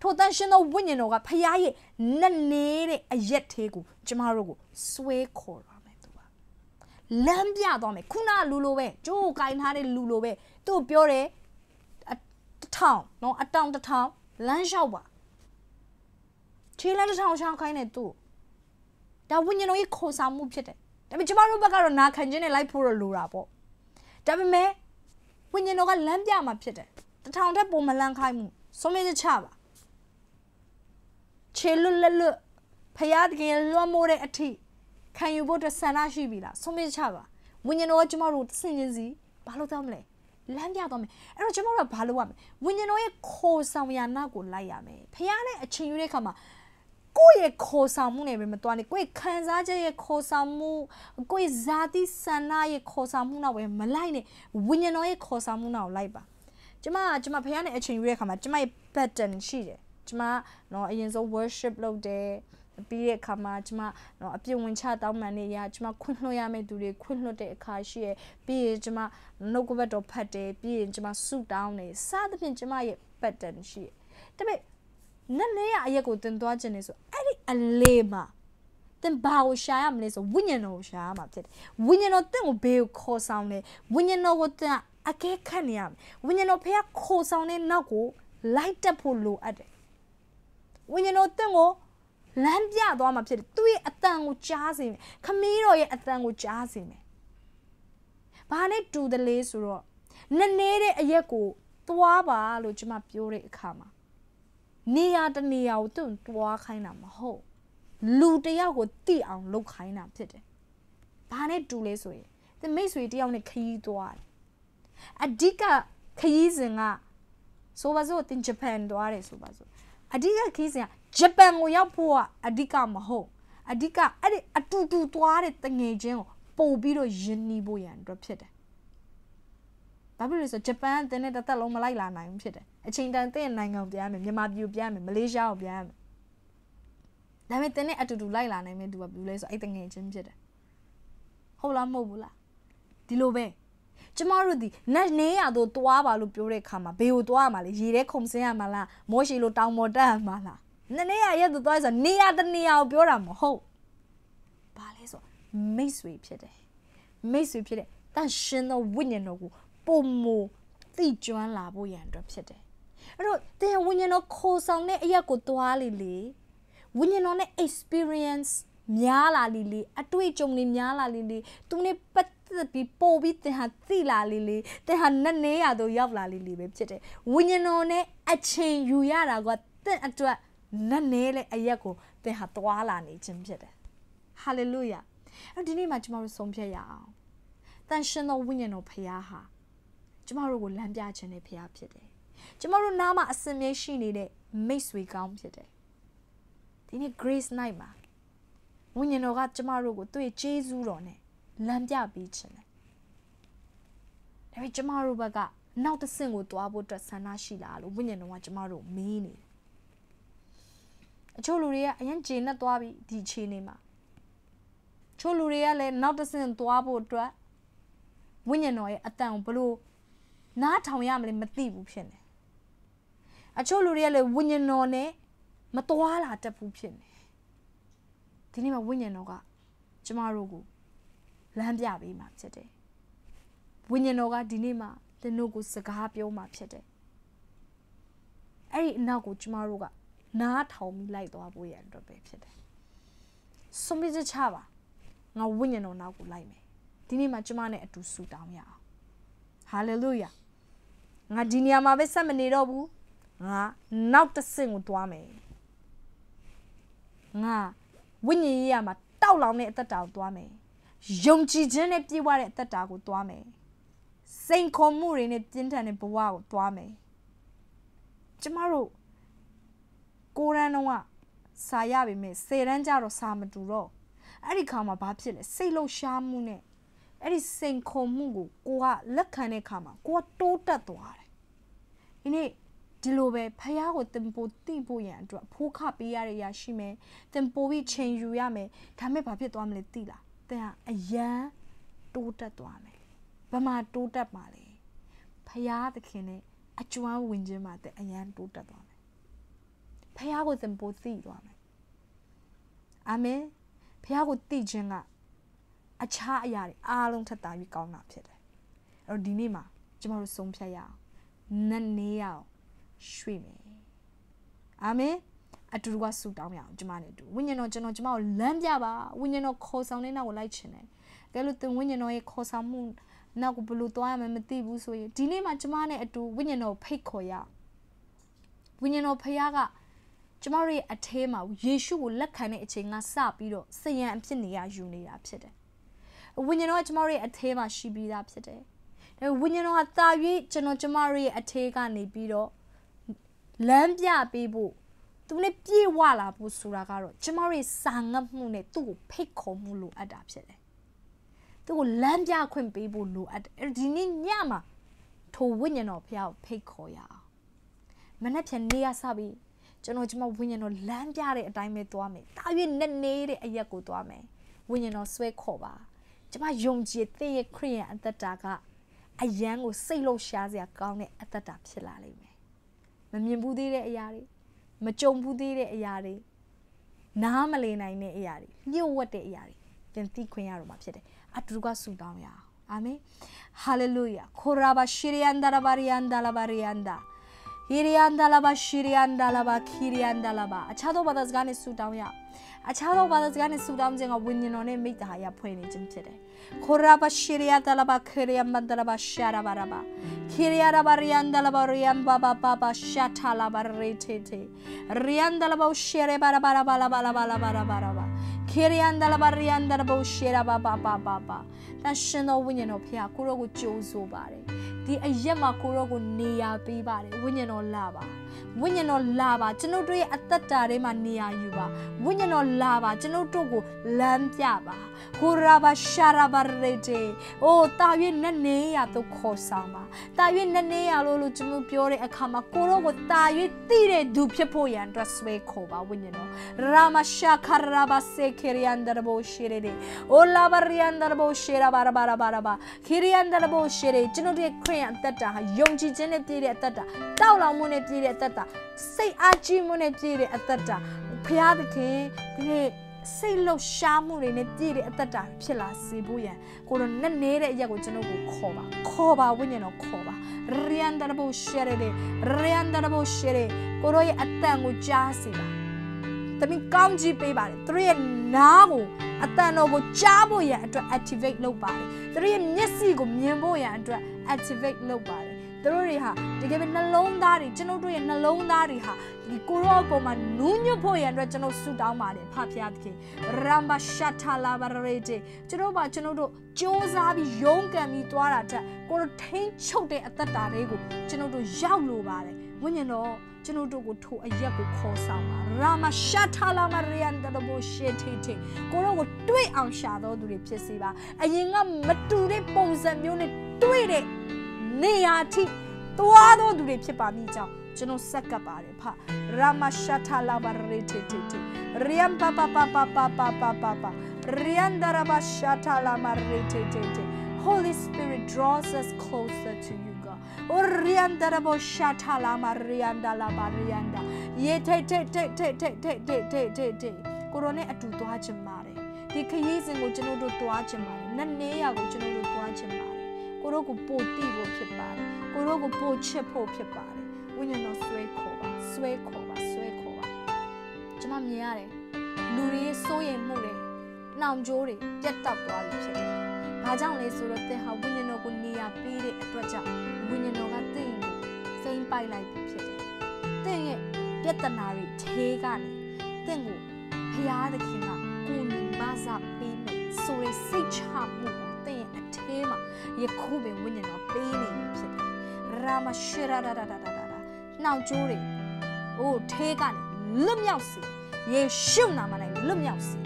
Speaker 1: ထိုတန်ရှင်သောဝိညာဉ်တော်ကဖခင်ရဲ့နက်နေတဲ့အရက်သေးကိုကျမတို့ကိုဆွဲခေါ်ရမယ်သူက လမ်းပြသွားမယ်ခုနလူလိုပဲကြိုးကင်ထားတဲ့လူလိုပဲသူ့ပြောတယ်တထောင်နော်အတောင်တထောင်လမ်းလျှောက်ပါခြေလမ်းတထောင်ရှောင်းခိုင်းတဲ့သူ့ဒါဝိညာဉ်တော်ရဲ့ခေါ်ဆောင်မှုဖြစ်တယ်ဒါပေမဲ့ကျမတို့ဘက်ကတော့နာခံခြင်းနဲ့လိုက်ဖို့လိုတာပေါ့ဒါပေမဲ့ဝိညာဉ်တော်ကလမ်းပြမှာဖြစ်တယ်တထောင်ထက်ပုံမလန်းခိုင်းမှုဆုံးမချပါခြေလွတ်လက်လွတ်ဖယားတကယ်လွှမ်းမိုးတဲ့အထိ ခံယူဖို့အတွက်ဆန္ဒရှိပြီလားဆုံးမချပါဝိညာဉ်တော်ကကျမတို့စင်ရင်စီဘာလို့တောင်းမလဲလမ်းပြတော့မယ်အဲ့တော့ကျမတို့ကဘာလုပ်ရမလဲဝိညာဉ်တော်ရဲ့ခေါ်ဆောင်ရာနောက်ကိုလိုက်ရမယ်ဖယားနဲ့အချိန်ယူတဲ့အခါမှာကိုယ့်ရဲ့ခေါ်ဆောင်မှုနဲ့ပဲမတွားနေကိုယ့်ခံစားချက်ရဲ့ခေါ်ဆောင်မှုကိုယ့်ဇာတိဆန္ဒရဲ့ခေါ်ဆောင်မှုနောက်ပဲမလိုက်နဲ့ဝိညာဉ်တော်ရဲ့ခေါ်ဆောင်မှုနောက်လိုက်ပါကျမကကျမဖခင်နဲ့အချိန်ယူတဲ့အခါမှာကျမရဲ့ pattern ရှိတယ်ကျမတော့အရင်ဆုံး worship လုပ်တယ် ပြီးတဲ့အခါမှာကျမတော့အပြည့်ဝင်ချတောင်းပန်နေရကျမခွင့်လွှတ်ရမယ့်သူတွေခွင့်လွှတ်တဲ့အခါရှိရပြီးရင်ကျမနှုတ်ကပတ်တော်ဖတ်တယ်ပြီးရင်ကျမဆုတောင်းတယ်စသဖြင့်ကျမရဲ့ pattern ရှိရဒါပေမဲ့နက်လေးရအရက်ကိုတင်သွားခြင်းနေဆိုအဲ့ဒီအလေးမှာတင်ဘာကိုရှာရမလဲဆိုဝိညာဉ်တော်ကိုရှာရမှာဖြစ်တယ်ဝိညာဉ်တော်တင့်ကိုဘေးကိုခေါ်ဆောင်တယ်ဝိညာဉ်တော်ကိုတင်အကဲခတ်နေရမယ်ဝိညာဉ်တော်ဖះခေါ်ဆောင်တဲ့နောက်ကိုလိုက်တက်ဖို့လိုအပ်တယ်ဝိညာဉ်တော်တင့်ကို လမ်းပြသွားမှာဖြစ်တယ်သူ့ရဲ့အတန်ကိုကြားစေမယ်ခမည်းတော်ရဲ့အတန်ကိုကြားစေမယ်ဘာနဲ့တူတယ်လဲဆိုတော့နနေတဲ့အရက်ကိုသွားပါလို့ကျွန်မပြောတဲ့အခါမှာနေရာတနေရာကိုသူ့တွားခိုင်းတာမဟုတ်လူတယောက်ကိုတိအောင်လုပ်ခိုင်းတာဖြစ်တယ်။ဘာနဲ့တူလဲဆိုရင်သမိတ်ဆွေတယောက်နဲ့ခရီးသွားတယ်။အဓိကခရီးစဉ်ကဆိုပါစို့တင်ဂျပန်သွားတယ်ဆိုပါစို့ အဓိကခရီးစဉ်ကဂျပန်ကိုရောက်ဖို့ကအဓိကမဟုတ်အဓိကအဲ့ဒီအတူတူသွားတဲ့တငယ်ချင်းကိုပို့ပြီးတော့ယဉ်နီးဖို့ရန်အတွက်ဖြစ်တယ်။ဘာဖြစ်လို့လဲဆိုဂျပန်ကတင်းတဲ့တစ်သက်လုံးမလိုက်လာနိုင်ဘူးဖြစ်တယ်အချိန်တန်တဲ့နိုင်ငံကိုပြန်ရမယ်မြန်မာပြည်ကိုပြန်ရမယ်မလေးရှားကိုပြန်ရမယ်ဒါပေမဲ့တင်းနဲ့အတူတူလိုက်လာနိုင်မယ်သူကဘယ်လိုလဲဆိုအဲ့တငယ်ချင်းဖြစ်တယ်ဟုတ်လားမဟုတ်ဘူးလားဒီလိုပဲ ကျမတို့ဒီနတ်နေရတော့တွားပါလို့ပြောတဲ့ခါမှာဘေကိုတွားရမှာလေရေထဲခုံစင်းရမှာလားမောရှိလို့တောင်ပေါ်တက်ရမှာလားနနေရရဲ့တော့တွားဆိုနေရတနေရကိုပြောတာမဟုတ်ဘာလဲဆိုမိတ်ဆွေဖြစ်တယ်မိတ်ဆွေဖြစ်တဲ့တန်ရှင်သောဝိညာဉ်တော်ကိုပုံမူသိကျွမ်းလာဖို့ရန်အတွက်ဖြစ်တယ်အဲ့တော့တင်ဝိညာဉ်တော်ခိုးဆောင်တဲ့အရက်ကိုတွားလေလေဝိညာဉ်တော်နဲ့ experience များလာလေလေအတွေ့အကြုံတွေများလာလေလေသူနဲ့ပတ် သက်ပြီးပို့ပြီးတင်ဟာသိလာလေလေတင်ဟာနက်နေရတော့ရောက်လာလေလေပဲဖြစ်တယ်ဝိညာဉ်တော်နဲ့အချိန်ယူရတာကတင့်အတွက်နက်နေတဲ့အရက်ကိုတင်ဟာတွားလာနေခြင်းဖြစ်တယ် hallelujah အဲ့ဒီနေ့မှာကျမတို့ဆုံးဖြတ်ရအောင်တန်ရှင်သောဝိညာဉ်တော်ဖခင်ဟာကျမတို့ကိုလမ်းပြခြင်းနဲ့ဖခင်ဖြစ်တယ်ကျမတို့နားမှာအစင်မြဲရှိနေတဲ့မိတ်ဆွေကောင်းဖြစ်တယ်ဒီနေ့ grace night မှာဝိညာဉ်တော်ကကျမတို့ကိုသူ့ရဲ့ကျေးဇူးတော်နဲ့ လမ်းပြပေးခြင်းတယ်ဒါပေမဲ့ကျမတို့ဘက်ကနောက်တစ်ဆင့်ကိုတွားဖို့အတွက်ဆန္ဒရှိလားလို့ဝိညာဉ်တော်ကကျမတို့မေးနေတယ်အချို့လူတွေကအရင်ဂျင်းနဲ့တွားပြီးဒီခြေနေမှာချို့လူတွေကလည်းနောက်တစ်ဆင့်တွားဖို့အတွက်ဝိညာဉ်တော်ရဲ့အတန်ကိုဘလို့နားထောင်ရမလဲမသိဘူးဖြစ်နေအချို့လူတွေကလည်းဝိညာဉ်တော်နဲ့မသွားလာတတ်ဘူးဖြစ်နေဒီနေ့မှာဝိညာဉ်တော်ကကျမတို့ကို လမ်းပြပေးမှာဖြစ်တယ်ဝိညာဉ်တော်ကဒီနေ့မှာသင်တို့ကိုစကားပြောမှာဖြစ်တယ်အဲ့ဒီအနောက်ကိုကျမတို့ကနားထောင်ပြီးလိုက်သွားဖို့ရန်အတွက်ပဲဖြစ်တယ်ဆုံးဖြတ်ချပါငါဝိညာဉ်တော်နောက်ကိုလိုက်မယ်ဒီနေ့မှာကျမနဲ့အတူဆူတောင်းရအောင်ဟာလေလုယာငါဒီနေရာမှာပဲဆက်မနေတော့ဘူးငါနောက်တစ်ဆင့်ကိုသွားမယ်ငါဝိညာဉ်ရေးရမှာတောက်လောင်တဲ့အသက်တာကိုသွားမယ် ယုံကြည်ခြင်းနဲ့ပြည့်ဝတဲ့အသက်တာကိုသွားမယ်စိန်ခေါ်မှုတွေနဲ့ပြင်းထန်တဲ့ဘဝကိုသွားမယ်ကျမတို့ကိုရန်တော့စာရပါမယ်စေရန်ကြတော့စာမတူတော့အဲ့ဒီခါမှာဘာဖြစ်လဲစိတ်လှုပ်ရှားမှုနဲ့အဲ့ဒီစိန်ခေါ်မှုကိုကိုကလက်ခံတဲ့ခါမှာကိုကတိုးတက်သွားတယ်ဒီနေ့ဒီလိုပဲဖះကိုတင်ပို့တိဖို့ရန်အတွက်ဖိုးခပေးရတဲ့အရာရှိမယ်တင်ပို့ပြီးချိန်ယူရမယ်ဒါမဲ့ဘာဖြစ်သွားမလဲသိလား တင်ဟာအယံတိုးတက်သွားမယ်ဘမှာတိုးတက်မှာလဲဖရာသခင်နဲ့အကျွမ်းဝင်ခြင်းမှာတဲ့အရန်တိုးတက်သွားမယ်ဖရာကိုသင်ပိုသိသွားမယ်အာမင်ဖရာကိုသိခြင်းကအခြားအရာတွေအားလုံးထက်သာပြီးကောင်းတာဖြစ်တယ်အဲ့တော့ဒီနေ့မှာကျမတို့ဆုံးဖြတ်ရအောင်နတ်နေရအောင်ရွှေ့မယ်အာမင် အတူတူကဆူတောင်းရအောင်ကျမနဲ့တူဝိညာဉ်တော်ကျွန်တော်ကျမကိုလမ်းပြပါဝိညာဉ်တော်ခေါ်ဆောင်တဲ့နောက်ကိုလိုက်ချင်တယ်ကဲလို့သင်ဝိညာဉ်တော်ရဲ့ခေါ်ဆောင်မှုနောက်ကိုဘယ်လိုသွားရမလဲမသိဘူးဆိုရင်ဒီနေ့မှာကျမနဲ့အတူဝိညာဉ်တော်ဖိတ်ခေါ်ရဝိညာဉ်တော်ဖခင်ကကျမတို့ရဲ့အထဲမှာယေရှုကိုလက်ခံတဲ့အချိန်ကစပြီးတော့စယံအဖြစ်နေရယူနေတာဖြစ်တယ်ဝိညာဉ်တော်ကကျမတို့ရဲ့အထဲမှာရှိပြီးသားဖြစ်တယ်ဒါဝိညာဉ်တော်ကတာ၍ကျွန်တော်ကျမတို့ရဲ့အထဲကနေပြီးတော့လမ်းပြပေးဖို့ သူနဲ့ပြေဝလာဖို့ဆိုတာကတော့ကျမတို့ရဲ့စာငတ်မှုနဲ့သူ့ကိုဖိတ်ခေါ်မှုလိုအပ်တာဖြစ်တယ်သူ့ကိုလမ်းပြခွင့်ပေးဖို့လိုအပ်တယ်အဲ့ဒီနေ့ညမှာထိုဝိညာဉ်တော်ဖះကိုဖိတ်ခေါ်ရအောင်မနေ့ဖြန်နေ့ရစပြီးကျွန်တော်ကျမဝိညာဉ်တော်လမ်းပြတဲ့အတိုင်းပဲသွားမယ်။တာ၍နဲ့နေတဲ့အရက်ကိုသွားမယ်။ဝိညာဉ်တော်ဆွဲခေါ်ပါ။ကျမယုံကြည်တဲ့ရဲ့ခရိယန်အသက်တာကအယံကိုစိတ်လှုပ်ရှားစရာကောင်းတဲ့အသက်တာဖြစ်လာလိမ့်မယ်။မမြင်ဘူးသေးတဲ့အရာတွေ မကြုံဘူးသေးတဲ့အရာတွေနားမလည်နိုင်တဲ့အရာတွေညှို့ဝတ်တဲ့အရာတွေပြန်သိခွင့်ရတော့မှာဖြစ်တယ်။အတူတူကဆူတောင်းရအောင်။အာမင်။ဟာလေလုယာ။ခိုရာဘာရှိရီယန်ဒါလာဘာရီယန်ဒါလာဘာရီယန်ဒါဟီရီယန်ဒါလာဘာရှိရီယန်ဒါလာဘာခီရီယန်ဒါလာဘာအခြားသောဘာသာစကားနဲ့ဆူတောင်းရအခြားသောဘာသာစကားနဲ့ဆူတောင်းခြင်းကဝိညာဉ်တော်နဲ့မိတ္တဟာရဖွင့်နေခြင်းဖြစ်တယ် ခိုရာဘာရှိရီယဒါလာဘာခီရီယန်မန္ဒလာဘာရှာရာဘာရာဘာခီရီယာရာဘာရီယန်ဒါလာဘာရီယန်ဘာဘာဘာဘာရှာထာလာဘာရေတေတေရီယန်ဒါလာဘာရှေရဘာရာဘာရာဘာလာဘာလာဘာလာဘာရာဘာရာဘာခီရီယန်ဒါလာဘာရီယန်ဒါလာဘာရှေရာဘာဘာဘာဘာဘာတရှင်တော်ဝိညာဉ်တော်ဖခင်ကိုရောကိုကြိုးဆိုပါတယ်ဒီအရက်မှာကိုရောကိုနေရာပေးပါတယ်ဝိညာဉ်တော်လာပါဝိညာဉ်တော်လာပါကျွန်ုပ်တို့ရဲ့အသက်တာထဲမှာနေရာယူပါဝိညာဉ်တော်လာပါကျွန်ုပ်တို့ကိုလမ်းပြပါ ဟိုရာဘာရှာရာဘာရေတေအိုတာ၍နဲ့နေရတော့ခေါ်ဆောင်ပါတာ၍နဲ့နေရလို့လို့ကျွန်တော်ပြောတဲ့အခါမှာကိုရောကိုတာ၍သိတဲ့သူဖြစ်ဖို့ရန်အတွက်ဆွဲခေါ်ပါဝိညာဉ်တော်ရာမရှာခရာဘာစေခေရီယန်ဒရဘိုရှေရေအိုလာဘာရီယန်ဒရဘိုရှေရာဘာရာဘာရာဘာရာဘာခေရီယန်ဒရဘိုရှေရေကျွန်တော်တို့ရဲ့ခရိယန်အသက်တာဟာယုံကြည်ခြင်းနဲ့ပြည့်တဲ့အသက်တာတောက်လောင်မှုနဲ့ပြည့်တဲ့အသက်တာစိတ်အားကြီးမှုနဲ့ပြည့်တဲ့အသက်တာဖျားသခင်ဒီနေ့ စိတ်လှုပ်ရှားမှုတွေနဲ့ပြည့်တဲ့အသက်တာဖြစ်လာစေဖို့ရန်ကိုတော့နဲ့နေတဲ့အရက်ကိုကျွန်တော်ကိုခေါ်ပါခေါ်ပါဝိညာဉ်တော်ခေါ်ပါရီယန်ဒရဘိုရှေရေရီယန်ဒရဘိုရှေရေကိုရောရဲ့အတန်ကိုကြားစေပါတမင်ကောင်းကြီးပေးပါတယ်သူရဲ့နားကိုအတန်တော်ကိုကြားဖို့ရန်အတွက် activate လုပ်ပါတယ်သူရဲ့မျက်စိကိုမြင်ဖို့ရန်အတွက် activate လုပ်ပါတယ် သူတို့တွေဟာတကယ်ပဲနှလုံးသားတွေကျွန်တော်တို့ရဲ့နှလုံးသားတွေဟာဒီကိုရောအပေါ်မှာနူးညွတ်ဖို့ရန်အတွက်ကျွန်တော်ဆုတောင်းပါတယ်ဖဖျားသခင်ရမ်ဘာရှထာလာဘာရေတေကျွန်တော်ပါကျွန်တော်တို့စူးစမ်းပြီးရုန်းကန်ပြီးသွားတာတက်ကိုတို့ထိန်းချုပ်တဲ့အသက်တာတွေကိုကျွန်တော်တို့ရောက်လို့ပါတယ်ဝိညာဉ်တော်ကျွန်တော်တို့ကိုထိုအရက်ကိုခေါ်ဆောင်ပါရာမရှာထာလာမရီယန်တဘိုရှေတီတီကိုရောကိုတွေ့အောင်ရှာတော်သူတွေဖြစ်စေပါအရင်ကမတူတဲ့ပုံစံမျိုးနဲ့တွေ့တဲ့ နေရာထိသွားတော်သူတွေဖြစ်ပါမိကြောင်းကျွန်တော်ဆက်ကပ်ပါတယ်ဖရာမရှာထာလာဘာရီတီတီတီရီယမ်ပါပါပါပါပါပါပါပါပါရီယန်ဒရာဘာရှာထာလာမရီတီတီတီ Holy Spirit draws us closer to you God. Orianda rabo shata la marianda la marianda. Ye te te te te te te te te te te. ကိုရိုနဲ့အတူသွားချင်ပါတယ်ဒီခရီးစဉ်ကိုကျွန်တော်တို့သွားချင်ပါတယ်နတ်နေရကိုကျွန်တော်တို့သွားချင်ပါတယ် ကိုရိုကိုပို့တိဖို့ဖြစ်ပါတယ်ကိုရိုကိုပို့ချစ်ဖို့ဖြစ်ပါတယ်ဝိညာဉ်တော်ဆွဲခေါ်ပါဆွဲခေါ်ပါဆွဲခေါ်ပါကျွန်မမြင်ရတယ်လူတွေရဲ့စိုးရိမ်မှုတွေနှောင်ကြိုးတွေပြတ်တောက်သွားပြီဖြစ်တယ်ဘာကြောင့်လဲဆိုတော့သင်ဟာဝိညာဉ်တော်ကိုနေရာပေးတဲ့အတွက်ကြောင့်ဝိညာဉ်တော်ကသင်ကိုဖိမ့်ပိုက်လိုက်ပြီဖြစ်တယ်။သင်ရဲ့ပြဿနာတွေထေးကနေသင်ကိုဖရာသခင်ကကိုယ်မစားပေးမယ်ဆိုရစိတ်ချမှုကိုသင်ရဲ့အထဲမှာ ယခုပဲဝိညာဉ်တော်ပေးနေပြီဖြစ်တယ်။ရာမရှရာဒါဒါဒါဒါဒါနှောင်ကျိုးတွေအိုးထေးကနေလွတ်မြောက်စေယေရှုနာမ၌လွတ်မြောက်စေ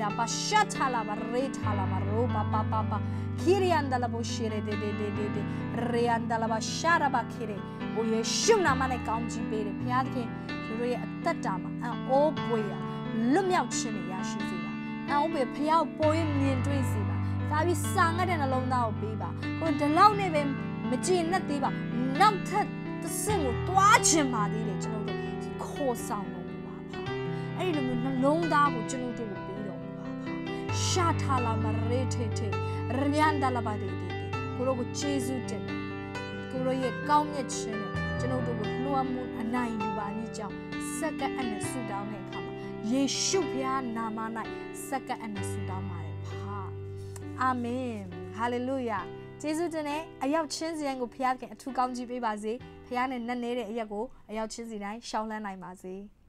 Speaker 1: လာပါရှာချလာပါရေထလာပါရောပါပါပါပါခီရီယန်ဒလာဘရှီရေဒေဒေဒေဒေဒေရီယန်ဒလာဘရှာရပါခီရီဘိုယေရှုနာမနဲ့ကောင်းချီးပေးတယ်ဘုရားသခင်သူတို့ရဲ့အသက်တာမှာအံ့ဩပွေရလွတ်မြောက်ခြင်းတွေရရှိစေပါအံ့ဩပွေဘုရားပိုးမြင်တွေ့စေပါတာ ဒါပြီးစာငတ်တဲ့နှလုံးသားကိုပေးပါကိုဒီလောက်နဲ့ပဲမကြည်နဲ့သေးပါနောက်ထပ်တစ်ဆင့်ကိုတွားချင်ပါသေးတယ်ကျွန်တော်တို့ခေါ်ဆောင်တော့ပါဖာအဲ့ဒီလိုမျိုးနှလုံးသားကိုကျွန်တော်တို့ကိုပေးတော့ပါဖာရှာထာလာမရေထေထေရညန်ဒလာပါတေတေကိုရောကိုဂျေဇုတင်တယ်ကိုရောရဲ့ကောင်းမြတ်ခြင်းနဲ့ကျွန်တော်တို့ကိုလွှမ်းမိုးအနိုင်ယူပါမိကြောင်းစက္ကန့်အနဲ့ဆူတောင်းတဲ့အခါမှာယေရှုဖျားနာမ၌စက္ကန့်အနဲ့ဆူတောင်းပါတယ်ဖာ အာမင်ဟာလေလုယာကျေးဇူးတင်တဲ့အရောက်ချင်းစီရင်ကိုဖျားခင်အထူးကောင်းကြီးပေးပါစေဖျားနဲ့နတ်နေတဲ့အရက်ကိုအရောက်ချင်းစီတိုင်းရှောင်းလန်းနိုင်ပါစေ။